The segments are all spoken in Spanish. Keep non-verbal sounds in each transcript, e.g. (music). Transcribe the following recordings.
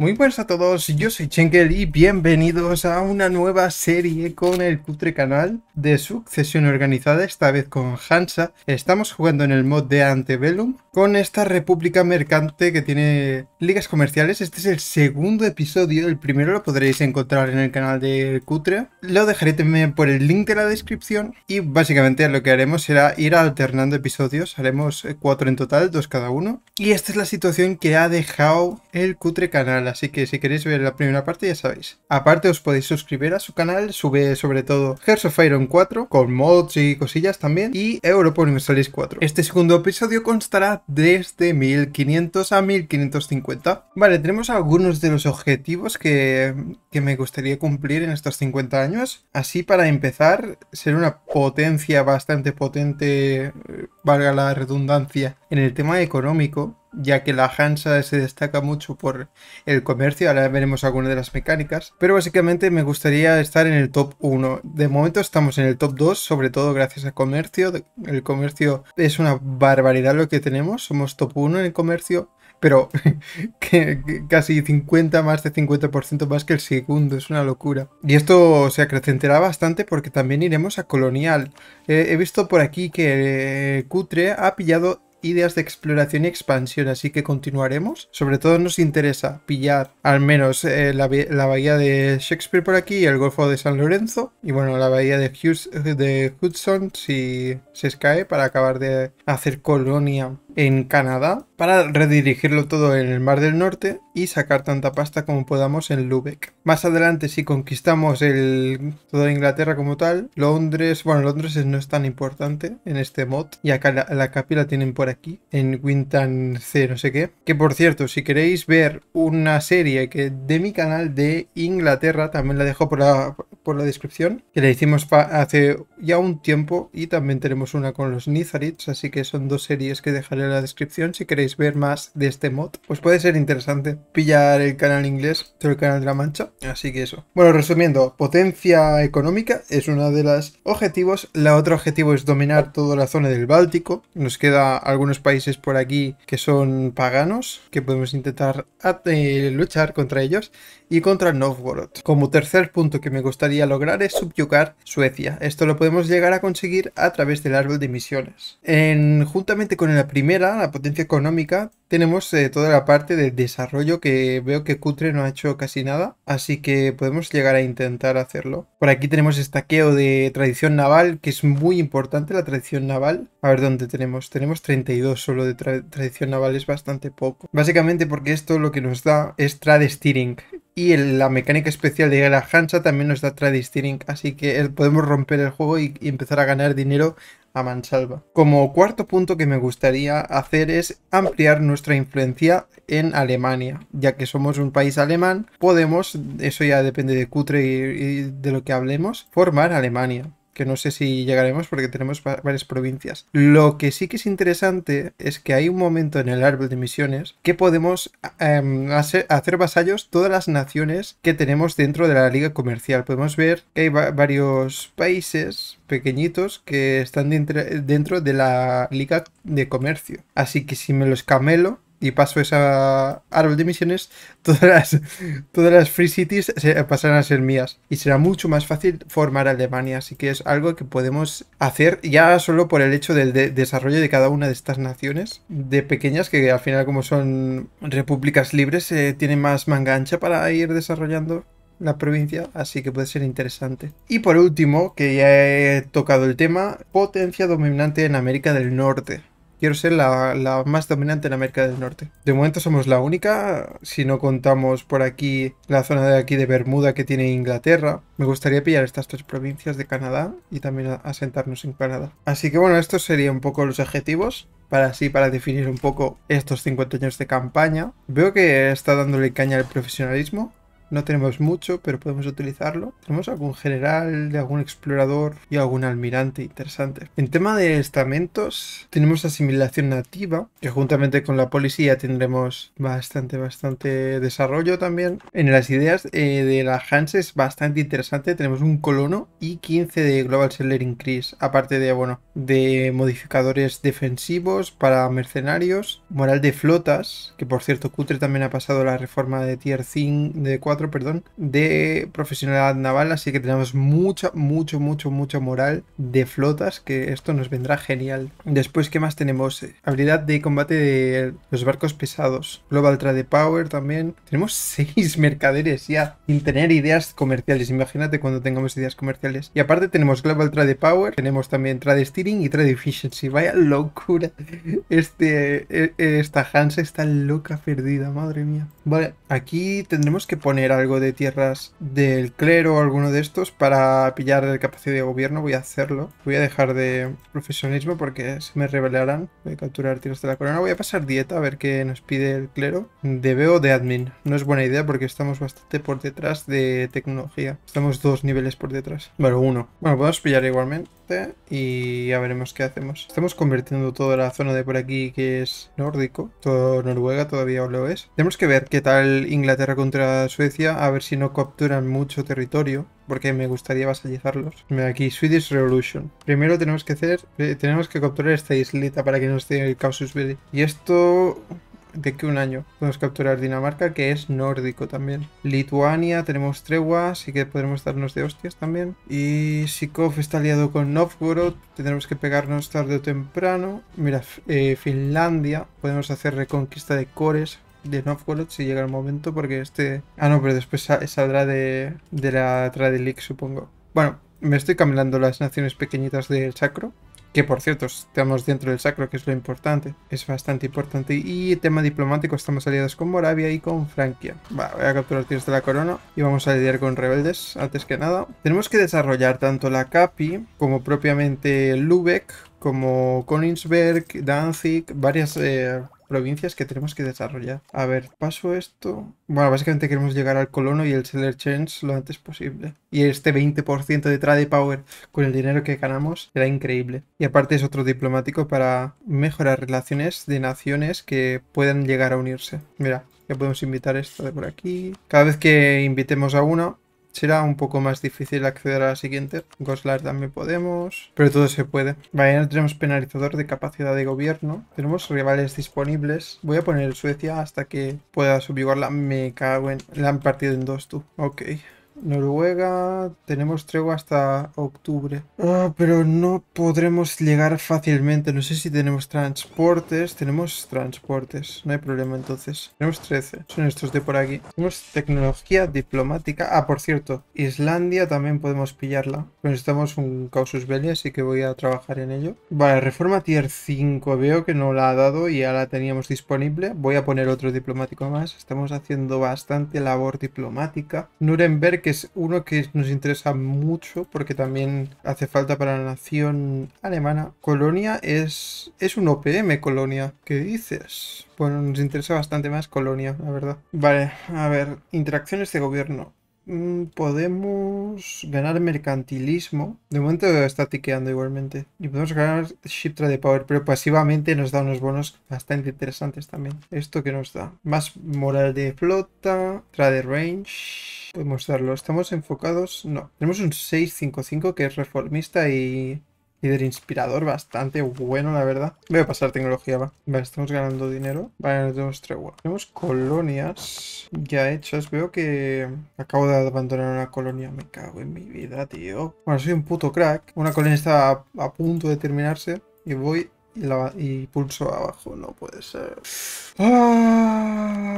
Muy buenas a todos, yo soy Chenkel y bienvenidos a una nueva serie con el Cutre Canal de sucesión organizada, esta vez con Hansa. Estamos jugando en el mod de Antebellum con esta república mercante que tiene ligas comerciales. Este es el segundo episodio, el primero lo podréis encontrar en el canal de Cutre. Lo dejaré también por el link de la descripción y básicamente lo que haremos será ir alternando episodios. Haremos cuatro en total, dos cada uno. Y esta es la situación que ha dejado el Cutre Canal así que si queréis ver la primera parte ya sabéis. Aparte os podéis suscribir a su canal, sube sobre todo Hearts of Iron 4, con mods y cosillas también, y Europa Universalis 4. Este segundo episodio constará desde 1500 a 1550. Vale, tenemos algunos de los objetivos que, que me gustaría cumplir en estos 50 años. Así para empezar, ser una potencia bastante potente, eh, valga la redundancia, en el tema económico ya que la Hansa se destaca mucho por el comercio, ahora veremos algunas de las mecánicas, pero básicamente me gustaría estar en el top 1. De momento estamos en el top 2, sobre todo gracias al comercio, el comercio es una barbaridad lo que tenemos, somos top 1 en el comercio, pero (laughs) casi 50, más de 50% más que el segundo, es una locura. Y esto se acrecentará bastante porque también iremos a Colonial. he visto por aquí que Cutre ha pillado ideas de exploración y expansión, así que continuaremos. Sobre todo nos interesa pillar al menos eh, la, bahía de Shakespeare por aquí el Golfo de San Lorenzo. Y bueno, la bahía de, de Hudson si se cae para acabar de hacer colonia en Canadá para redirigirlo todo en el Mar del Norte y sacar tanta pasta como podamos en Lubeck. Más adelante si conquistamos el toda Inglaterra como tal, Londres, bueno Londres no es tan importante en este mod y acá la, la capi la tienen por aquí en Wintan C no sé qué. Que por cierto, si queréis ver una serie que de mi canal de Inglaterra, también la dejo por la, por la descripción, que la hicimos hace ya un tiempo y también tenemos una con los Nizarids, así que son dos series que dejaré en la descripción si queréis ver más de este mod. Pues puede ser interesante pillar el canal inglés, todo el canal de la mancha, así que eso. Bueno, resumiendo, potencia económica es uno de los objetivos, la otro objetivo es dominar toda la zona del Báltico, nos queda algunos países por aquí que son paganos, que podemos intentar eh, luchar contra ellos y contra Novgorod. Como tercer punto que me gustaría lograr es subyugar Suecia. Esto lo podemos llegar a conseguir a través del árbol de misiones. En, juntamente con la primera, la potencia económica, tenemos eh, toda la parte de desarrollo que veo que Cutre no ha hecho casi nada, así que podemos llegar a intentar hacerlo. Por aquí tenemos estaqueo de tradición naval, que es muy importante la tradición naval. A ver dónde tenemos. Tenemos 32 solo de tradición naval, es bastante poco. Básicamente porque esto lo que nos da es trade steering. Y la mecánica especial de la Hansa también nos da trade steering, así que podemos romper el juego y empezar a ganar dinero a mansalva. Como cuarto punto que me gustaría hacer es ampliar nuestra influencia en Alemania, ya que somos un país alemán, podemos, eso ya depende de Cutre y de lo que hablemos, formar Alemania que no sé si llegaremos porque tenemos varias provincias. Lo que sí que es interesante es que hay un momento en el árbol de misiones que podemos em, hacer, vasallos todas las naciones que tenemos dentro de la liga comercial. Podemos ver que hay varios países pequeñitos que están dentro de la liga de comercio. Así que si me los camelo, y paso esa árbol de misiones, (laughs) todas las, todas las free cities pasarán a ser mías. Y será mucho más fácil formar Alemania. Así que es algo que podemos hacer ya solo por el hecho del desarrollo de cada una de estas naciones. De pequeñas que al final como son repúblicas libres tienen más manga ancha para ir desarrollando la provincia, así que puede ser interesante. Y por último, que ya he tocado el tema, potencia dominante en América del Norte. Quiero ser la, más dominante en América del Norte. De momento somos la única, si no contamos por aquí la zona de aquí de Bermuda que tiene Inglaterra. Me gustaría pillar estas tres provincias de Canadá y también asentarnos en Canadá. Así que bueno, estos serían un poco los objetivos para así, para definir un poco estos 50 años de campaña. Veo que está dándole caña al profesionalismo No tenemos mucho, pero podemos utilizarlo. Tenemos algún general, de algún explorador y algún almirante interesante. En tema de estamentos, tenemos asimilación nativa, que juntamente con la policía tendremos bastante, bastante desarrollo también. En las ideas eh, de la Hans es bastante interesante. Tenemos un colono y 15 de Global Seller Increase, aparte de, bueno, de modificadores defensivos para mercenarios, moral de flotas, que por cierto, Cutre también ha pasado la reforma de Tier 5, de 4, perdón, de profesionalidad naval, así que tenemos mucha, mucho, mucho, mucho moral de flotas, que esto nos vendrá genial. Después, ¿qué más tenemos? Habilidad de combate de los barcos pesados, Global Trade Power también. Tenemos (laughs) 6 mercaderes ya, sin tener ideas comerciales, imagínate cuando tengamos ideas comerciales. Y aparte tenemos Global Trade Power, tenemos también Trade Steering y Trade Efficiency, vaya locura. Este, e, esta Hansa está loca perdida, madre mía. Vale, aquí tendremos que poner algo de tierras del clero o alguno de estos para pillar el capacidad de gobierno. Voy a hacerlo. Voy a dejar de profesionalismo porque se me revelarán. Voy a capturar tiros de la corona. Voy a pasar dieta a ver qué nos pide el clero. De o de admin. No es buena idea porque estamos bastante por detrás de tecnología. Estamos dos niveles por detrás. Bueno, uno. Bueno, podemos pillar igualmente y ya veremos qué hacemos. Estamos convirtiendo toda la zona de por aquí que es nórdico. Todo Noruega todavía lo es. Tenemos que ver qué tal Inglaterra contra Suecia, a ver si no capturan mucho territorio porque me gustaría vasallizarlos. Aquí, Swedish Revolution. Primero tenemos que hacer, eh, tenemos que capturar esta islita para que nos dé el Causus Belli. Y esto de que un año. Podemos capturar Dinamarca, que es nórdico también. Lituania, tenemos tregua, así que podremos darnos de hostias también. Y Sikov está aliado con Novgorod, tendremos que pegarnos tarde o temprano. Mira, eh, Finlandia, podemos hacer reconquista de cores de Novgorod si llega el momento, porque este... Ah, no, pero después saldrá de, de la League, supongo. Bueno, me estoy cambiando las naciones pequeñitas del Sacro. Que por cierto, estamos dentro del sacro, que es lo importante. Es bastante importante. Y tema diplomático, estamos aliados con Moravia y con Francia. voy a capturar tiros de la corona y vamos a lidiar con rebeldes antes que nada. Tenemos que desarrollar tanto la Capi como propiamente Lübeck, como Königsberg, Danzig, varias eh, provincias que tenemos que desarrollar. A ver, paso esto. Bueno, básicamente queremos llegar al colono y el seller change lo antes posible. Y este 20% de trade power con el dinero que ganamos será increíble. Y aparte es otro diplomático para mejorar relaciones de naciones que puedan llegar a unirse. Mira, ya podemos invitar esto de por aquí. Cada vez que invitemos a uno, será un poco más difícil acceder a la siguiente. Goslar también podemos, pero todo se puede. Vale, ya tenemos penalizador de capacidad de gobierno. Tenemos rivales disponibles. Voy a poner Suecia hasta que pueda subjugarla. Me cago en... La han partido en dos tú. Ok. Noruega tenemos tregua hasta octubre. Ah, pero no podremos llegar fácilmente. No sé si tenemos transportes. Tenemos transportes. No hay problema entonces. Tenemos 13. Son estos de por aquí. Tenemos tecnología diplomática. Ah, por cierto. Islandia también podemos pillarla. Necesitamos un causus belli, así que voy a trabajar en ello. Vale, reforma tier 5. Veo que no la ha dado y ya la teníamos disponible. Voy a poner otro diplomático más. Estamos haciendo bastante labor diplomática. Nuremberg es uno que nos interesa mucho porque también hace falta para la nación alemana. Colonia es, es un OPM, Colonia. ¿Qué dices? Bueno, nos interesa bastante más Colonia, la verdad. Vale, a ver, interacciones de gobierno. Mm, podemos ganar mercantilismo. De momento está tiqueando igualmente. Y podemos ganar Ship Trade Power, pero pasivamente nos da unos bonos bastante interesantes también. ¿Esto que nos da? Más moral de flota, Trade Range. Podemos darlo. ¿Estamos enfocados? No. Tenemos un 655 que es reformista y líder inspirador bastante bueno, la verdad. Voy a pasar tecnología, va. Vale, estamos ganando dinero. Vale, no tenemos tregua. Tenemos colonias ya hechas. Veo que acabo de abandonar una colonia. Me cago en mi vida, tío. Bueno, soy un puto crack. Una colonia está a, a punto de terminarse. Y voy y, pulso abajo, no puede ser. ¡Ay!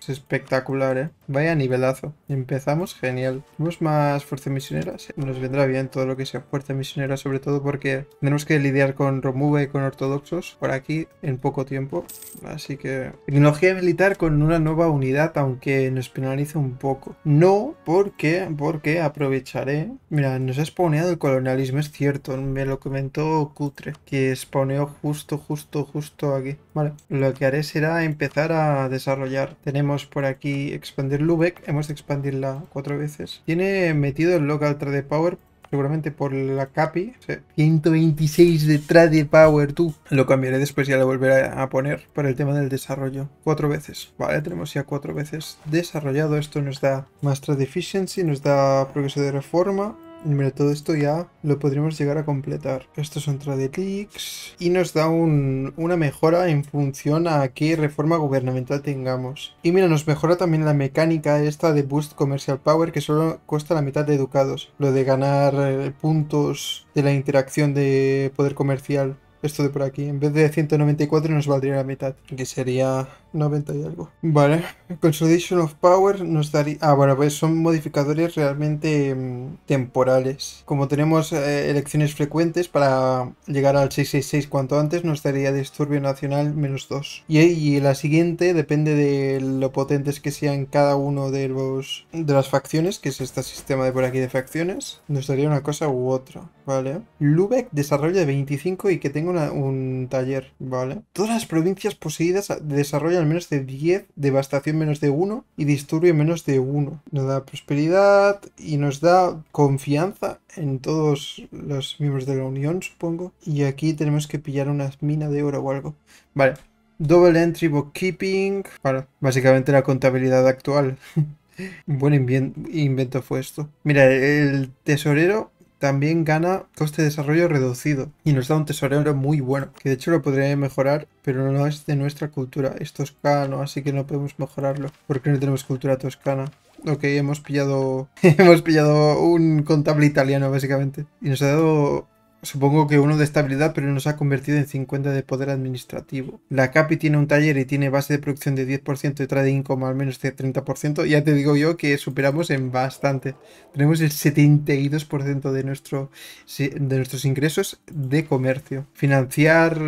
Es espectacular, ¿eh? Vaya nivelazo. Empezamos genial. ¿Tenemos más fuerza misionera? Nos vendrá bien todo lo que sea fuerza misionera, sobre todo porque tenemos que lidiar con Romuva y con ortodoxos por aquí en poco tiempo. Así que... Tecnología militar con una nueva unidad, aunque nos penaliza un poco. No, porque, porque aprovecharé... Mira, nos ha spawneado el colonialismo, es cierto, me lo comentó Cutre, que spawneado spawneo justo, justo, justo aquí. Vale, lo que haré será empezar a desarrollar. Tenemos por aquí expandir Lubeck, hemos de expandirla cuatro veces. Tiene metido el local trade power seguramente por la CAPI. 126 de trade power, tú. Lo cambiaré después, ya lo volveré a poner por el tema del desarrollo. Cuatro veces. Vale, tenemos ya cuatro veces desarrollado. Esto nos da más trade efficiency, nos da progreso de reforma Mira, todo esto ya lo podríamos llegar a completar. Estos son trade leaks y nos da una mejora en función a qué reforma gubernamental tengamos. Y mira, nos mejora también la mecánica esta de Boost Commercial Power que solo cuesta la mitad de educados. Lo de ganar eh, puntos de la interacción de poder comercial esto de por aquí. En vez de 194 nos valdría la mitad, que sería 90 y algo. Vale, Consolidation of Power nos daría... Ah, bueno, pues son modificadores realmente mm, temporales. Como tenemos eh, elecciones frecuentes para llegar al 666 cuanto antes, nos daría Disturbio Nacional menos 2. Y, la siguiente depende de lo potentes que sean cada uno de los de las facciones, que es este sistema de por aquí de facciones, nos daría una cosa u otra, ¿vale? Lubeck desarrolla 25 y que tenga un taller, ¿vale? Todas las provincias poseídas desarrollan menos de 10, devastación menos de 1 y disturbio menos de 1. Nos da prosperidad y nos da confianza en todos los miembros de la Unión, supongo. Y aquí tenemos que pillar una mina de oro o algo. Vale. Double Entry Bookkeeping. Vale, básicamente la contabilidad actual. (laughs) Buen invento fue esto. Mira, el tesorero también gana coste de desarrollo reducido. Y nos da un tesorero muy bueno, que de hecho lo podría mejorar, pero no es de nuestra cultura, es toscano, así que no podemos mejorarlo, porque no tenemos cultura toscana. Ok, hemos pillado (laughs) hemos pillado un contable italiano básicamente. Y nos ha dado Supongo que uno de estabilidad, pero nos ha convertido en 50 de poder administrativo. La CAPI tiene un taller y tiene base de producción de 10% y trade income al menos de 30%. Ya te digo yo que superamos en bastante. Tenemos el 72% de, nuestro, de nuestros ingresos de comercio. Financiar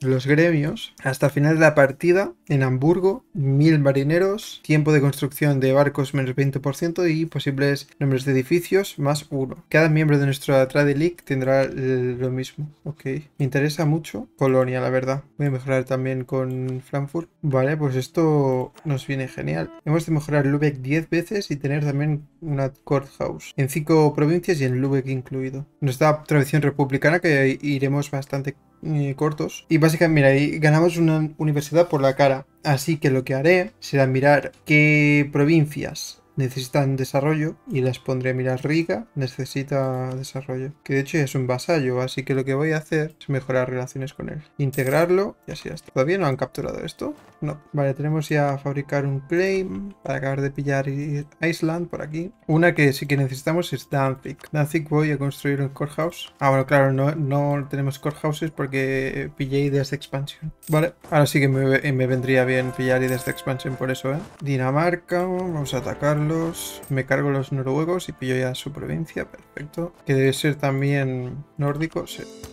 los gremios hasta final de la partida en Hamburgo, mil marineros, tiempo de construcción de barcos menos 20% y posibles nombres de edificios más uno. Cada miembro de nuestra Trade League tendrá lo mismo. Ok, me interesa mucho Colonia, la verdad. Voy a mejorar también con Frankfurt. Vale, pues esto nos viene genial. Hemos de mejorar Lübeck 10 veces y tener también una courthouse en 5 provincias y en Lübeck incluido. Nos da tradición republicana que iremos bastante eh, cortos. Y básicamente, mira, ahí ganamos una universidad por la cara. Así que lo que haré será mirar qué provincias necesitan desarrollo y las pondré, mira, Riga necesita desarrollo, que de hecho ya es un vasallo, así que lo que voy a hacer es mejorar relaciones con él, integrarlo y así está. ¿Todavía no han capturado esto? No. Vale, tenemos ya fabricar un claim para acabar de pillar Iceland por aquí. Una que sí que necesitamos es Danzig. Danzig voy a construir un courthouse. Ah, bueno, claro, no, no tenemos courthouses porque pillé ideas de expansión. Vale, ahora sí que me, me vendría bien pillar ideas de expansión por eso, ¿eh? Dinamarca, vamos a atacarlo me cargo los noruegos y pillo ya su provincia, perfecto. Que debe ser también nórdico,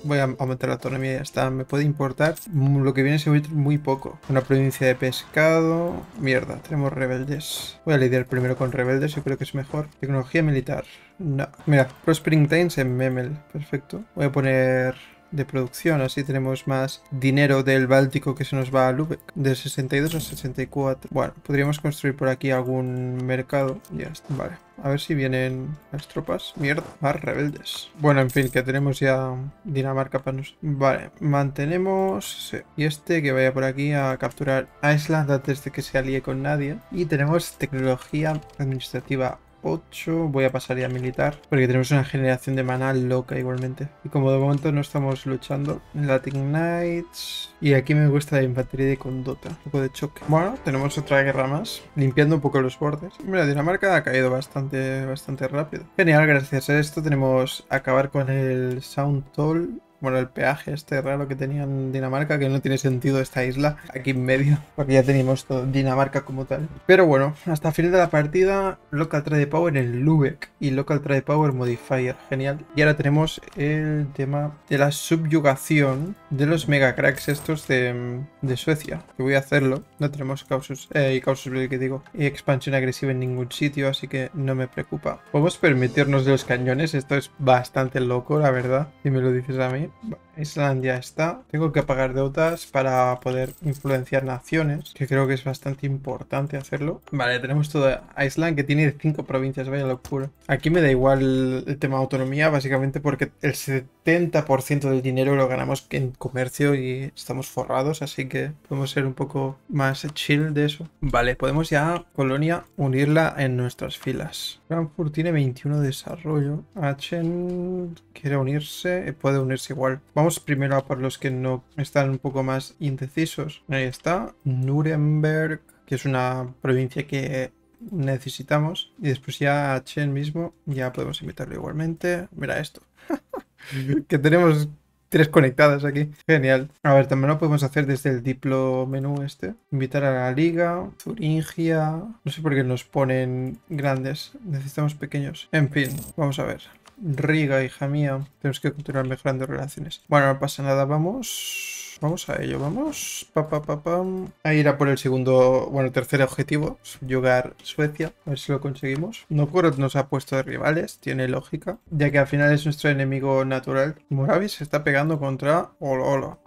Voy a aumentar la autonomía y ya está. Me puede importar lo que viene a ser muy poco. Una provincia de pescado. Mierda, tenemos rebeldes. Voy a lidiar primero con rebeldes, yo creo que es mejor. Tecnología militar. No. Mira, Prospering Times en Memel. Perfecto. Voy a poner de producción. Así tenemos más dinero del Báltico que se nos va a Lübeck. De 62 a 64. Bueno, podríamos construir por aquí algún mercado. Ya está. Vale. A ver si vienen las tropas. Mierda, más rebeldes. Bueno, en fin, que tenemos ya Dinamarca para nosotros. Vale, mantenemos... Y este que vaya por aquí a capturar a Island antes de que se alíe con nadie. Y tenemos tecnología administrativa 8. Voy a pasar ya a militar. Porque tenemos una generación de mana loca igualmente. Y como de momento no estamos luchando. Latin Knights. Y aquí me gusta la infantería de condota. Un poco de choque. Bueno, tenemos otra guerra más. Limpiando un poco los bordes. Mira, Dinamarca ha caído bastante, bastante rápido. Genial, gracias a esto tenemos acabar con el Sound Toll bueno, el peaje este raro que tenía en Dinamarca, que no tiene sentido esta isla aquí en medio, (laughs) porque ya teníamos todo Dinamarca como tal. Pero bueno, hasta el final de la partida, Local Trade Power en Lubeck y Local Trade Power Modifier, genial. Y ahora tenemos el tema de la subyugación de los mega cracks estos de, Suecia, que voy a hacerlo. No tenemos causus, eh, causus, que digo, y expansión agresiva en ningún sitio, así que no me preocupa. Podemos permitirnos de los cañones, esto es bastante loco, la verdad, si me lo dices a mí. Islandia está. Tengo que pagar deudas para poder influenciar naciones, que creo que es bastante importante hacerlo. Vale, tenemos todo Island que tiene cinco provincias, vaya locura. Aquí me da igual el tema de autonomía, básicamente porque el 70% del dinero lo ganamos en comercio y estamos forrados, así que podemos ser un poco más chill de eso. Vale, podemos ya, Colonia, unirla en nuestras filas. Frankfurt tiene 21 de desarrollo. Aachen quiere unirse, puede unirse igual. Vamos primero a por los que no están un poco más indecisos. Ahí está. Nuremberg, que es una provincia que necesitamos. Y después ya Aachen mismo, ya podemos invitarlo igualmente. Mira esto. (laughs) que tenemos tres conectadas aquí. Genial. A ver, también lo podemos hacer desde el diplo menú este. Invitar a la liga, Zuringia. No sé por qué nos ponen grandes. Necesitamos pequeños. En fin, vamos a ver. Riga, hija mía. Tenemos que continuar mejorando relaciones. Bueno, no pasa nada. Vamos Vamos a ello, vamos. Pa, pa, pa, a ir por el segundo, bueno, tercer objetivo, subyugar Suecia. A ver si lo conseguimos. Novgorod nos ha puesto de rivales, tiene lógica, ya que al final es nuestro enemigo natural. Moravia se está pegando contra Hola,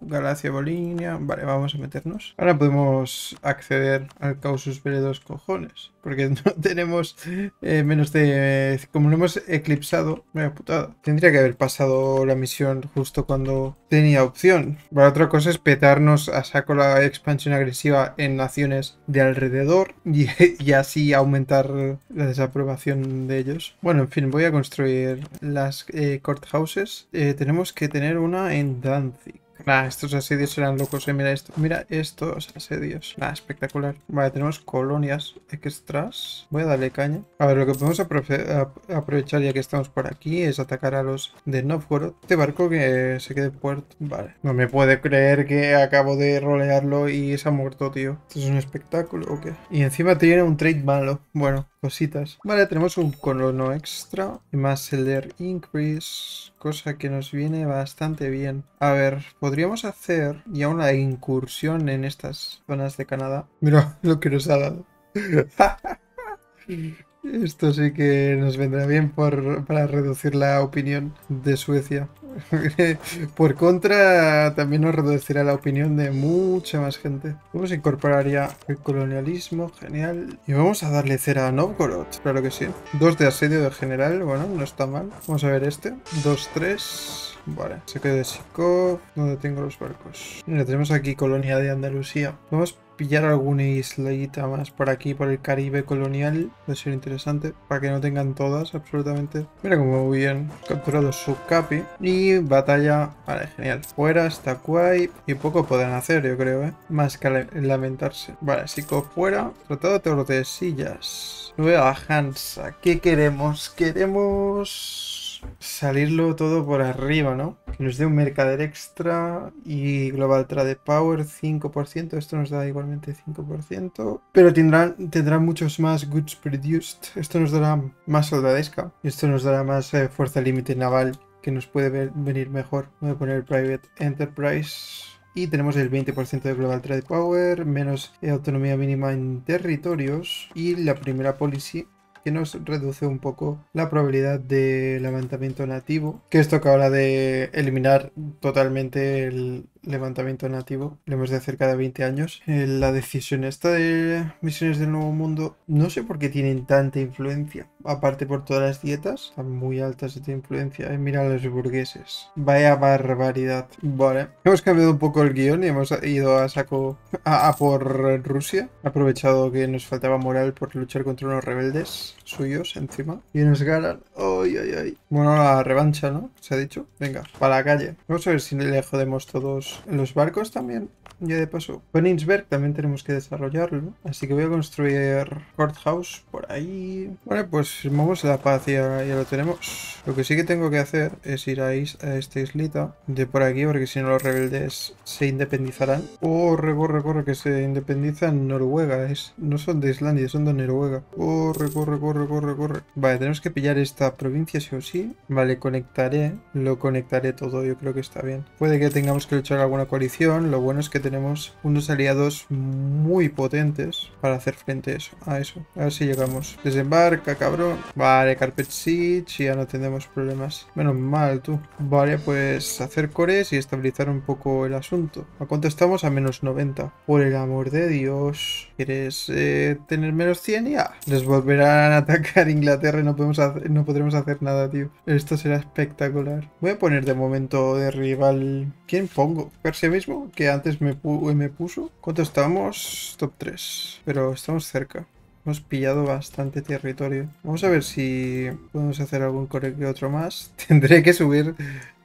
Galacia, Bolinia. Vale, vamos a meternos. Ahora podemos acceder al Causus Vele dos cojones porque (laughs) no tenemos eh, menos de... Como lo hemos eclipsado, me putada. Tendría que haber pasado la misión justo cuando tenía opción. Para otra cosa es petarnos a saco la expansión agresiva en naciones de alrededor (laughs) y, así aumentar la desaprobación de ellos. Bueno, en fin, voy a construir las eh, courthouses. Eh, tenemos que tener una en Danzig. Nah, estos asedios serán locos. Eh. Mira esto. Mira estos asedios. Nah, espectacular. Vale, tenemos colonias extras. Voy a darle caña. A ver, lo que podemos aprovechar ya que estamos por aquí es atacar a los de Novgorod. Este barco que se quede puerto. Vale. No me puede creer que acabo de rolearlo y se ha muerto, tío. ¿Esto es un espectáculo o qué? Y encima tiene un trade malo. Bueno, cositas. Vale, tenemos un colono extra más seller increase, cosa que nos viene bastante bien. A ver, podríamos hacer ya una incursión en estas zonas de Canadá. Mira lo que nos ha dado. (laughs) Esto sí que nos vendrá bien para reducir la opinión de Suecia. (laughs) Por contra, también nos reducirá la opinión de mucha más gente. Vamos a incorporar ya el colonialismo, genial. Y vamos a darle cera a Novgorod, claro que sí. Dos de asedio de general, bueno, no está mal. Vamos a ver este. Dos, tres... Vale, se queda de Sikov, donde tengo los barcos. Mira, tenemos aquí colonia de Andalucía. Vamos pillar alguna islita más por aquí, por el Caribe colonial. Puede ser interesante, para que no tengan todas, absolutamente. Mira cómo bien capturado su capi. Y batalla, vale, genial. Fuera está Quai y poco pueden hacer, yo creo, ¿eh? Más que lamentarse. Vale, Sico fuera. Tratado de Tordesillas. Nueva Hansa. ¿Qué queremos? Queremos salirlo todo por arriba, ¿no? Que nos dé un mercader extra y Global Trade Power 5%. Esto nos da igualmente 5%. Pero tendrán, tendrán muchos más goods produced. Esto nos dará más soldadesca. Esto nos dará más eh, fuerza límite naval que nos puede venir mejor. Voy a poner Private Enterprise. Y tenemos el 20% de Global Trade Power, menos autonomía mínima en territorios y la primera policy que nos reduce un poco la probabilidad de levantamiento nativo. Que esto que de eliminar totalmente el, levantamiento nativo, lo hemos de hacer cada 20 años. Eh, la decisión esta de misiones del nuevo mundo, no sé por qué tienen tanta influencia, aparte por todas las dietas, están muy altas de influencia. Eh, mira a los burgueses, vaya barbaridad. Vale, hemos cambiado un poco el guion y hemos ido a saco a, por Rusia, aprovechado que nos faltaba moral por luchar contra unos rebeldes suyos encima y nos ganan. Ay, ay, ay. Bueno, la revancha, ¿no? Se ha dicho. Venga, para la calle. Vamos a ver si le jodemos todos los barcos también. Ya de paso, Königsberg también tenemos que desarrollarlo. Así que voy a construir Courthouse por ahí. Bueno, pues firmamos la paz y ya, lo tenemos. Lo que sí que tengo que hacer es ir a, esta islita de por aquí, porque si no los rebeldes se independizarán. Corre, corre, corre, que se independiza en Noruega. No son de Islandia, son de Noruega. Corre, corre, corre, corre, corre. Vale, tenemos que pillar esta provincia sí o sí. Vale, conectaré. Lo conectaré todo, yo creo que está bien. Puede que tengamos que luchar alguna coalición. Lo bueno es que tenemos unos aliados muy potentes para hacer frente a eso. A, eso. a ver si llegamos. Desembarca, cabrón. Vale, Carpet Siege, ya no tenemos problemas. Menos mal, tú. Vale, pues hacer cores y estabilizar un poco el asunto. ¿A cuánto estamos? A menos 90. Por el amor de Dios. ¿Quieres eh, tener menos 100? Ya. Les volverán a atacar (laughs) Inglaterra y no, podemos no podremos hacer nada, tío. Esto será espectacular. Voy a poner de momento de rival... ¿Quién pongo? ¿Persia mismo? Que antes me, me puso. ¿Cuánto estamos? Top 3. Pero estamos cerca. Hemos pillado bastante territorio. Vamos a ver si podemos hacer algún core que otro más. (laughs) Tendré que subir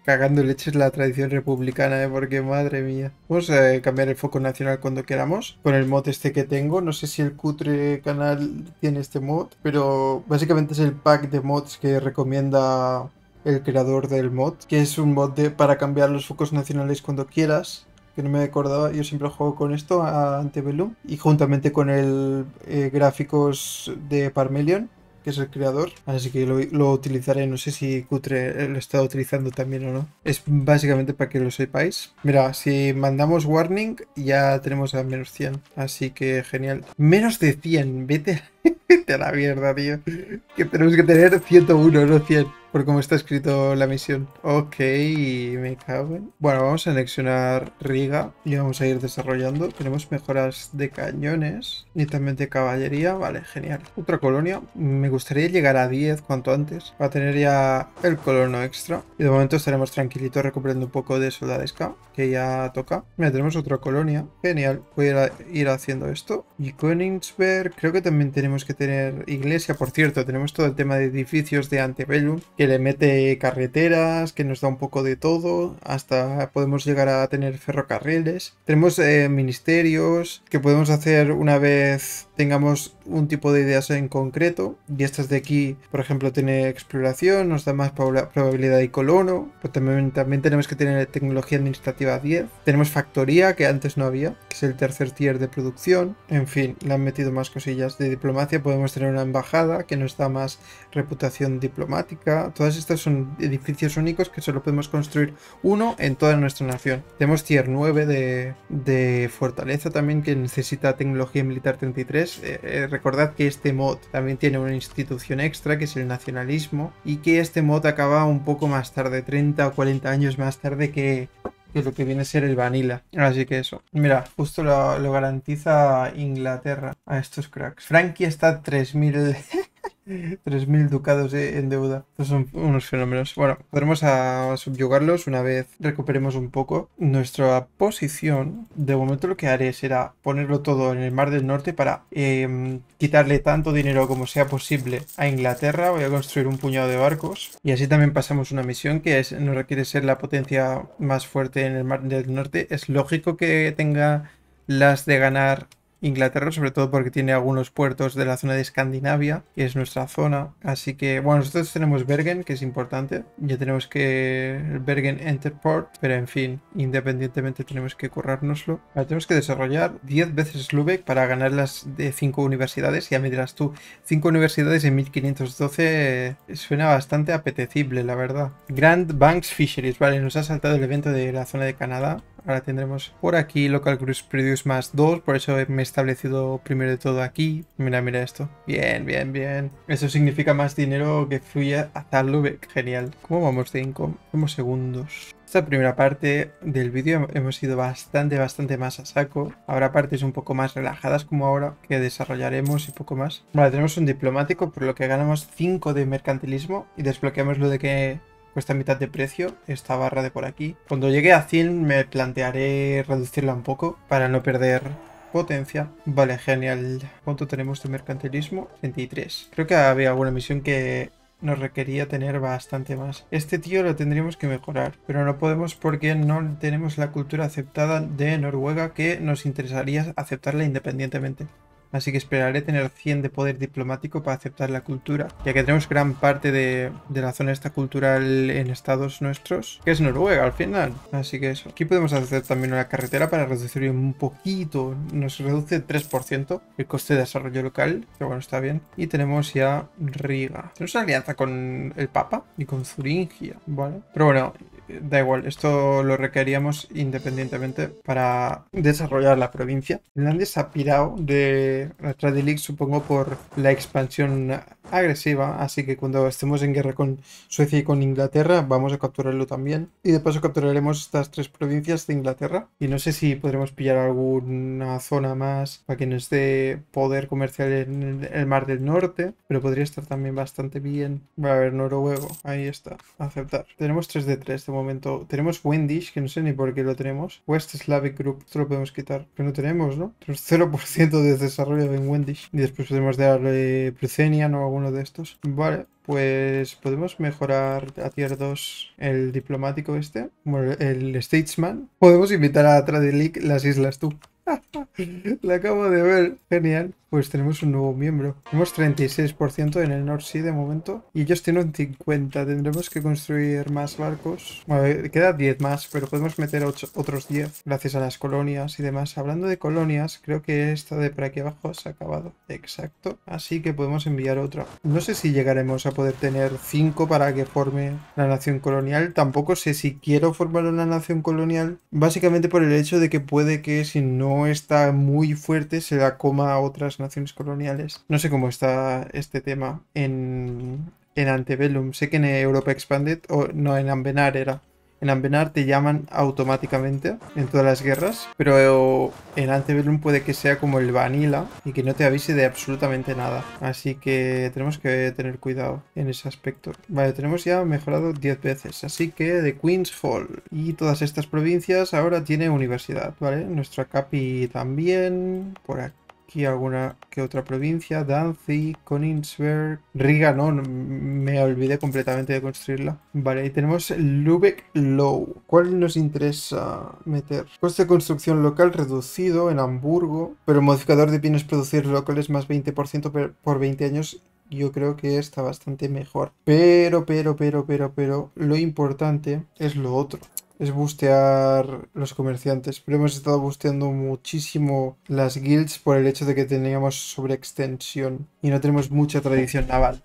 cagando leches la tradición republicana, ¿eh? porque madre mía. Vamos a cambiar el foco nacional cuando queramos. Con el mod este que tengo. No sé si el cutre canal tiene este mod. Pero básicamente es el pack de mods que recomienda el creador del mod. Que es un mod de, para cambiar los focos nacionales cuando quieras que no me acordaba, yo siempre juego con esto a Antebellum y juntamente con el eh, gráficos de Parmelion que es el creador, así que lo, utilizaré, no sé si Cutre lo está utilizando también o no. Es básicamente para que lo sepáis. Mira, si mandamos warning ya tenemos a menos 100, así que genial. Menos de 100, vete, (laughs) vete a la mierda, tío. Que tenemos que tener 101, no 100 por cómo está escrito la misión. Ok, me cago en... Bueno, vamos a anexionar Riga y vamos a ir desarrollando. Tenemos mejoras de cañones y también de caballería. Vale, genial. Otra colonia. Me gustaría llegar a 10 cuanto antes para tener ya el colono extra. Y de momento estaremos tranquilitos recuperando un poco de soldadesca, que ya toca. Mira, tenemos otra colonia. Genial. Voy a ir haciendo esto. Y Königsberg, creo que también tenemos que tener iglesia. Por cierto, tenemos todo el tema de edificios de Antebellum que le mete carreteras, que nos da un poco de todo, hasta podemos llegar a tener ferrocarriles. Tenemos eh, ministerios que podemos hacer una vez tengamos un tipo de ideas en concreto. Y estas de aquí, por ejemplo, tiene exploración, nos da más probabilidad de colono. Pero también, también tenemos que tener tecnología administrativa 10. Tenemos factoría, que antes no había, que es el tercer tier de producción. En fin, le han metido más cosillas de diplomacia. Podemos tener una embajada que nos da más reputación diplomática. Todas estas son edificios únicos que solo podemos construir uno en toda nuestra nación. Tenemos tier 9 de, de fortaleza también que necesita tecnología militar 33. Eh, eh, recordad que este mod también tiene una institución extra que es el nacionalismo y que este mod acaba un poco más tarde, 30 o 40 años más tarde que lo que viene a ser el vanilla. Así que eso. Mira, justo lo, lo garantiza Inglaterra a estos cracks. Frankie está a 3000 3.000 ducados en deuda. Estos son unos fenómenos. Bueno, podremos a subyugarlos una vez recuperemos un poco nuestra posición. De momento lo que haré será ponerlo todo en el Mar del Norte para em, quitarle tanto dinero como sea posible a Inglaterra. Voy a construir un puñado de barcos. Y así también pasamos una misión que es, no requiere ser la potencia más fuerte en el Mar del Norte. Es lógico que tenga las de ganar Inglaterra, sobre todo porque tiene algunos puertos de la zona de Escandinavia, que es nuestra zona. Así que, bueno, nosotros tenemos Bergen, que es importante. Ya tenemos que Bergen Enterport, pero en fin, independientemente tenemos que currárnoslo. Ahora tenemos que desarrollar 10 veces Lubeck para ganar las de 5 universidades. Ya me dirás tú, 5 universidades en 1512 suena bastante apetecible, la verdad. Grand Banks Fisheries, vale, nos ha saltado el evento de la zona de Canadá. Ahora tendremos por aquí Local Cruise Produce más 2, por eso me he establecido primero de todo aquí. Mira, mira esto. Bien, bien, bien. Eso significa más dinero que fluye hasta Lubeck. Genial. ¿Cómo vamos de income? Somos segundos. Esta primera parte del vídeo hemos ido bastante, bastante más a saco. Habrá partes un poco más relajadas como ahora que desarrollaremos y poco más. Vale, tenemos un diplomático por lo que ganamos 5 de mercantilismo y desbloqueamos lo de que cuesta mitad de precio esta barra de por aquí. Cuando llegue a 100 me plantearé reducirla un poco para no perder potencia. Vale, genial. ¿Cuánto tenemos de mercantilismo? 23. Creo que había alguna misión que nos requería tener bastante más. Este tío lo tendríamos que mejorar, pero no podemos porque no tenemos la cultura aceptada de Noruega que nos interesaría aceptarla independientemente así que esperaré tener 100 de poder diplomático para aceptar la cultura, ya que tenemos gran parte de, la zona esta cultural en estados nuestros, que es Noruega al final, así que eso. Aquí podemos hacer también una carretera para reducir un poquito, nos reduce 3% el coste de desarrollo local, que bueno, está bien. Y tenemos ya Riga. Tenemos una alianza con el Papa y con Zuringia, ¿vale? Pero bueno, da igual, esto lo requeríamos independientemente para desarrollar la provincia. Finlandia se ha pirado de League, supongo, por la expansión agresiva, así que cuando estemos en guerra con Suecia y con Inglaterra, vamos a capturarlo también. Y de paso capturaremos estas tres provincias de Inglaterra. Y no sé si podremos pillar alguna zona más para que nos dé poder comercial en el Mar del Norte, pero podría estar también bastante bien. Va a haber noruego, ahí está, aceptar. Tenemos 3 de 3 de momento. Tenemos Wendish, que no sé ni por qué lo tenemos. West Slavic Group, esto lo podemos quitar, pero no tenemos, ¿no? Tenemos 0% de desarrollo en Wendish. Y después podemos darle Prucenian o alguno de estos. Vale, pues podemos mejorar a tier 2 el diplomático este, bueno, el statesman. Podemos invitar a Tradelic las islas tú. (laughs) La acabo de ver, genial. Pues tenemos un nuevo miembro. Tenemos 36% en el North Sea de momento. Y ellos tienen 50. Tendremos que construir más barcos. Bueno, queda 10 más, pero podemos meter otros 10 gracias a las colonias y demás. Hablando de colonias, creo que esta de por aquí abajo se ha acabado. Exacto. Así que podemos enviar otra. No sé si llegaremos a poder tener 5 para que forme la nación colonial. Tampoco sé si quiero formar una nación colonial. Básicamente por el hecho de que puede que si no está muy fuerte se la coma a otras naciones coloniales. No sé cómo está este tema en, en Antebellum. Sé que en Europa Expanded, o no, en Ambenar era. En Ambenar te llaman automáticamente en todas las guerras, pero en Antebellum puede que sea como el Vanilla y que no te avise de absolutamente nada. Así que tenemos que tener cuidado en ese aspecto. Vale, tenemos ya mejorado 10 veces, así que de Queen's Hall y todas estas provincias ahora tiene universidad, ¿vale? Nuestra capi también, por aquí aquí alguna que otra provincia. Danzig, Königsberg, Riga, no, me olvidé completamente de construirla. Vale, ahí tenemos Lübeck Low. ¿Cuál nos interesa meter? Coste de construcción local reducido en Hamburgo, pero el modificador de bienes producidos locales más 20% por 20 años yo creo que está bastante mejor. Pero, pero, pero, pero, pero, lo importante es lo otro es bustear los comerciantes. Pero hemos estado busteando muchísimo las guilds por el hecho de que teníamos sobreextensión y no tenemos mucha tradición naval.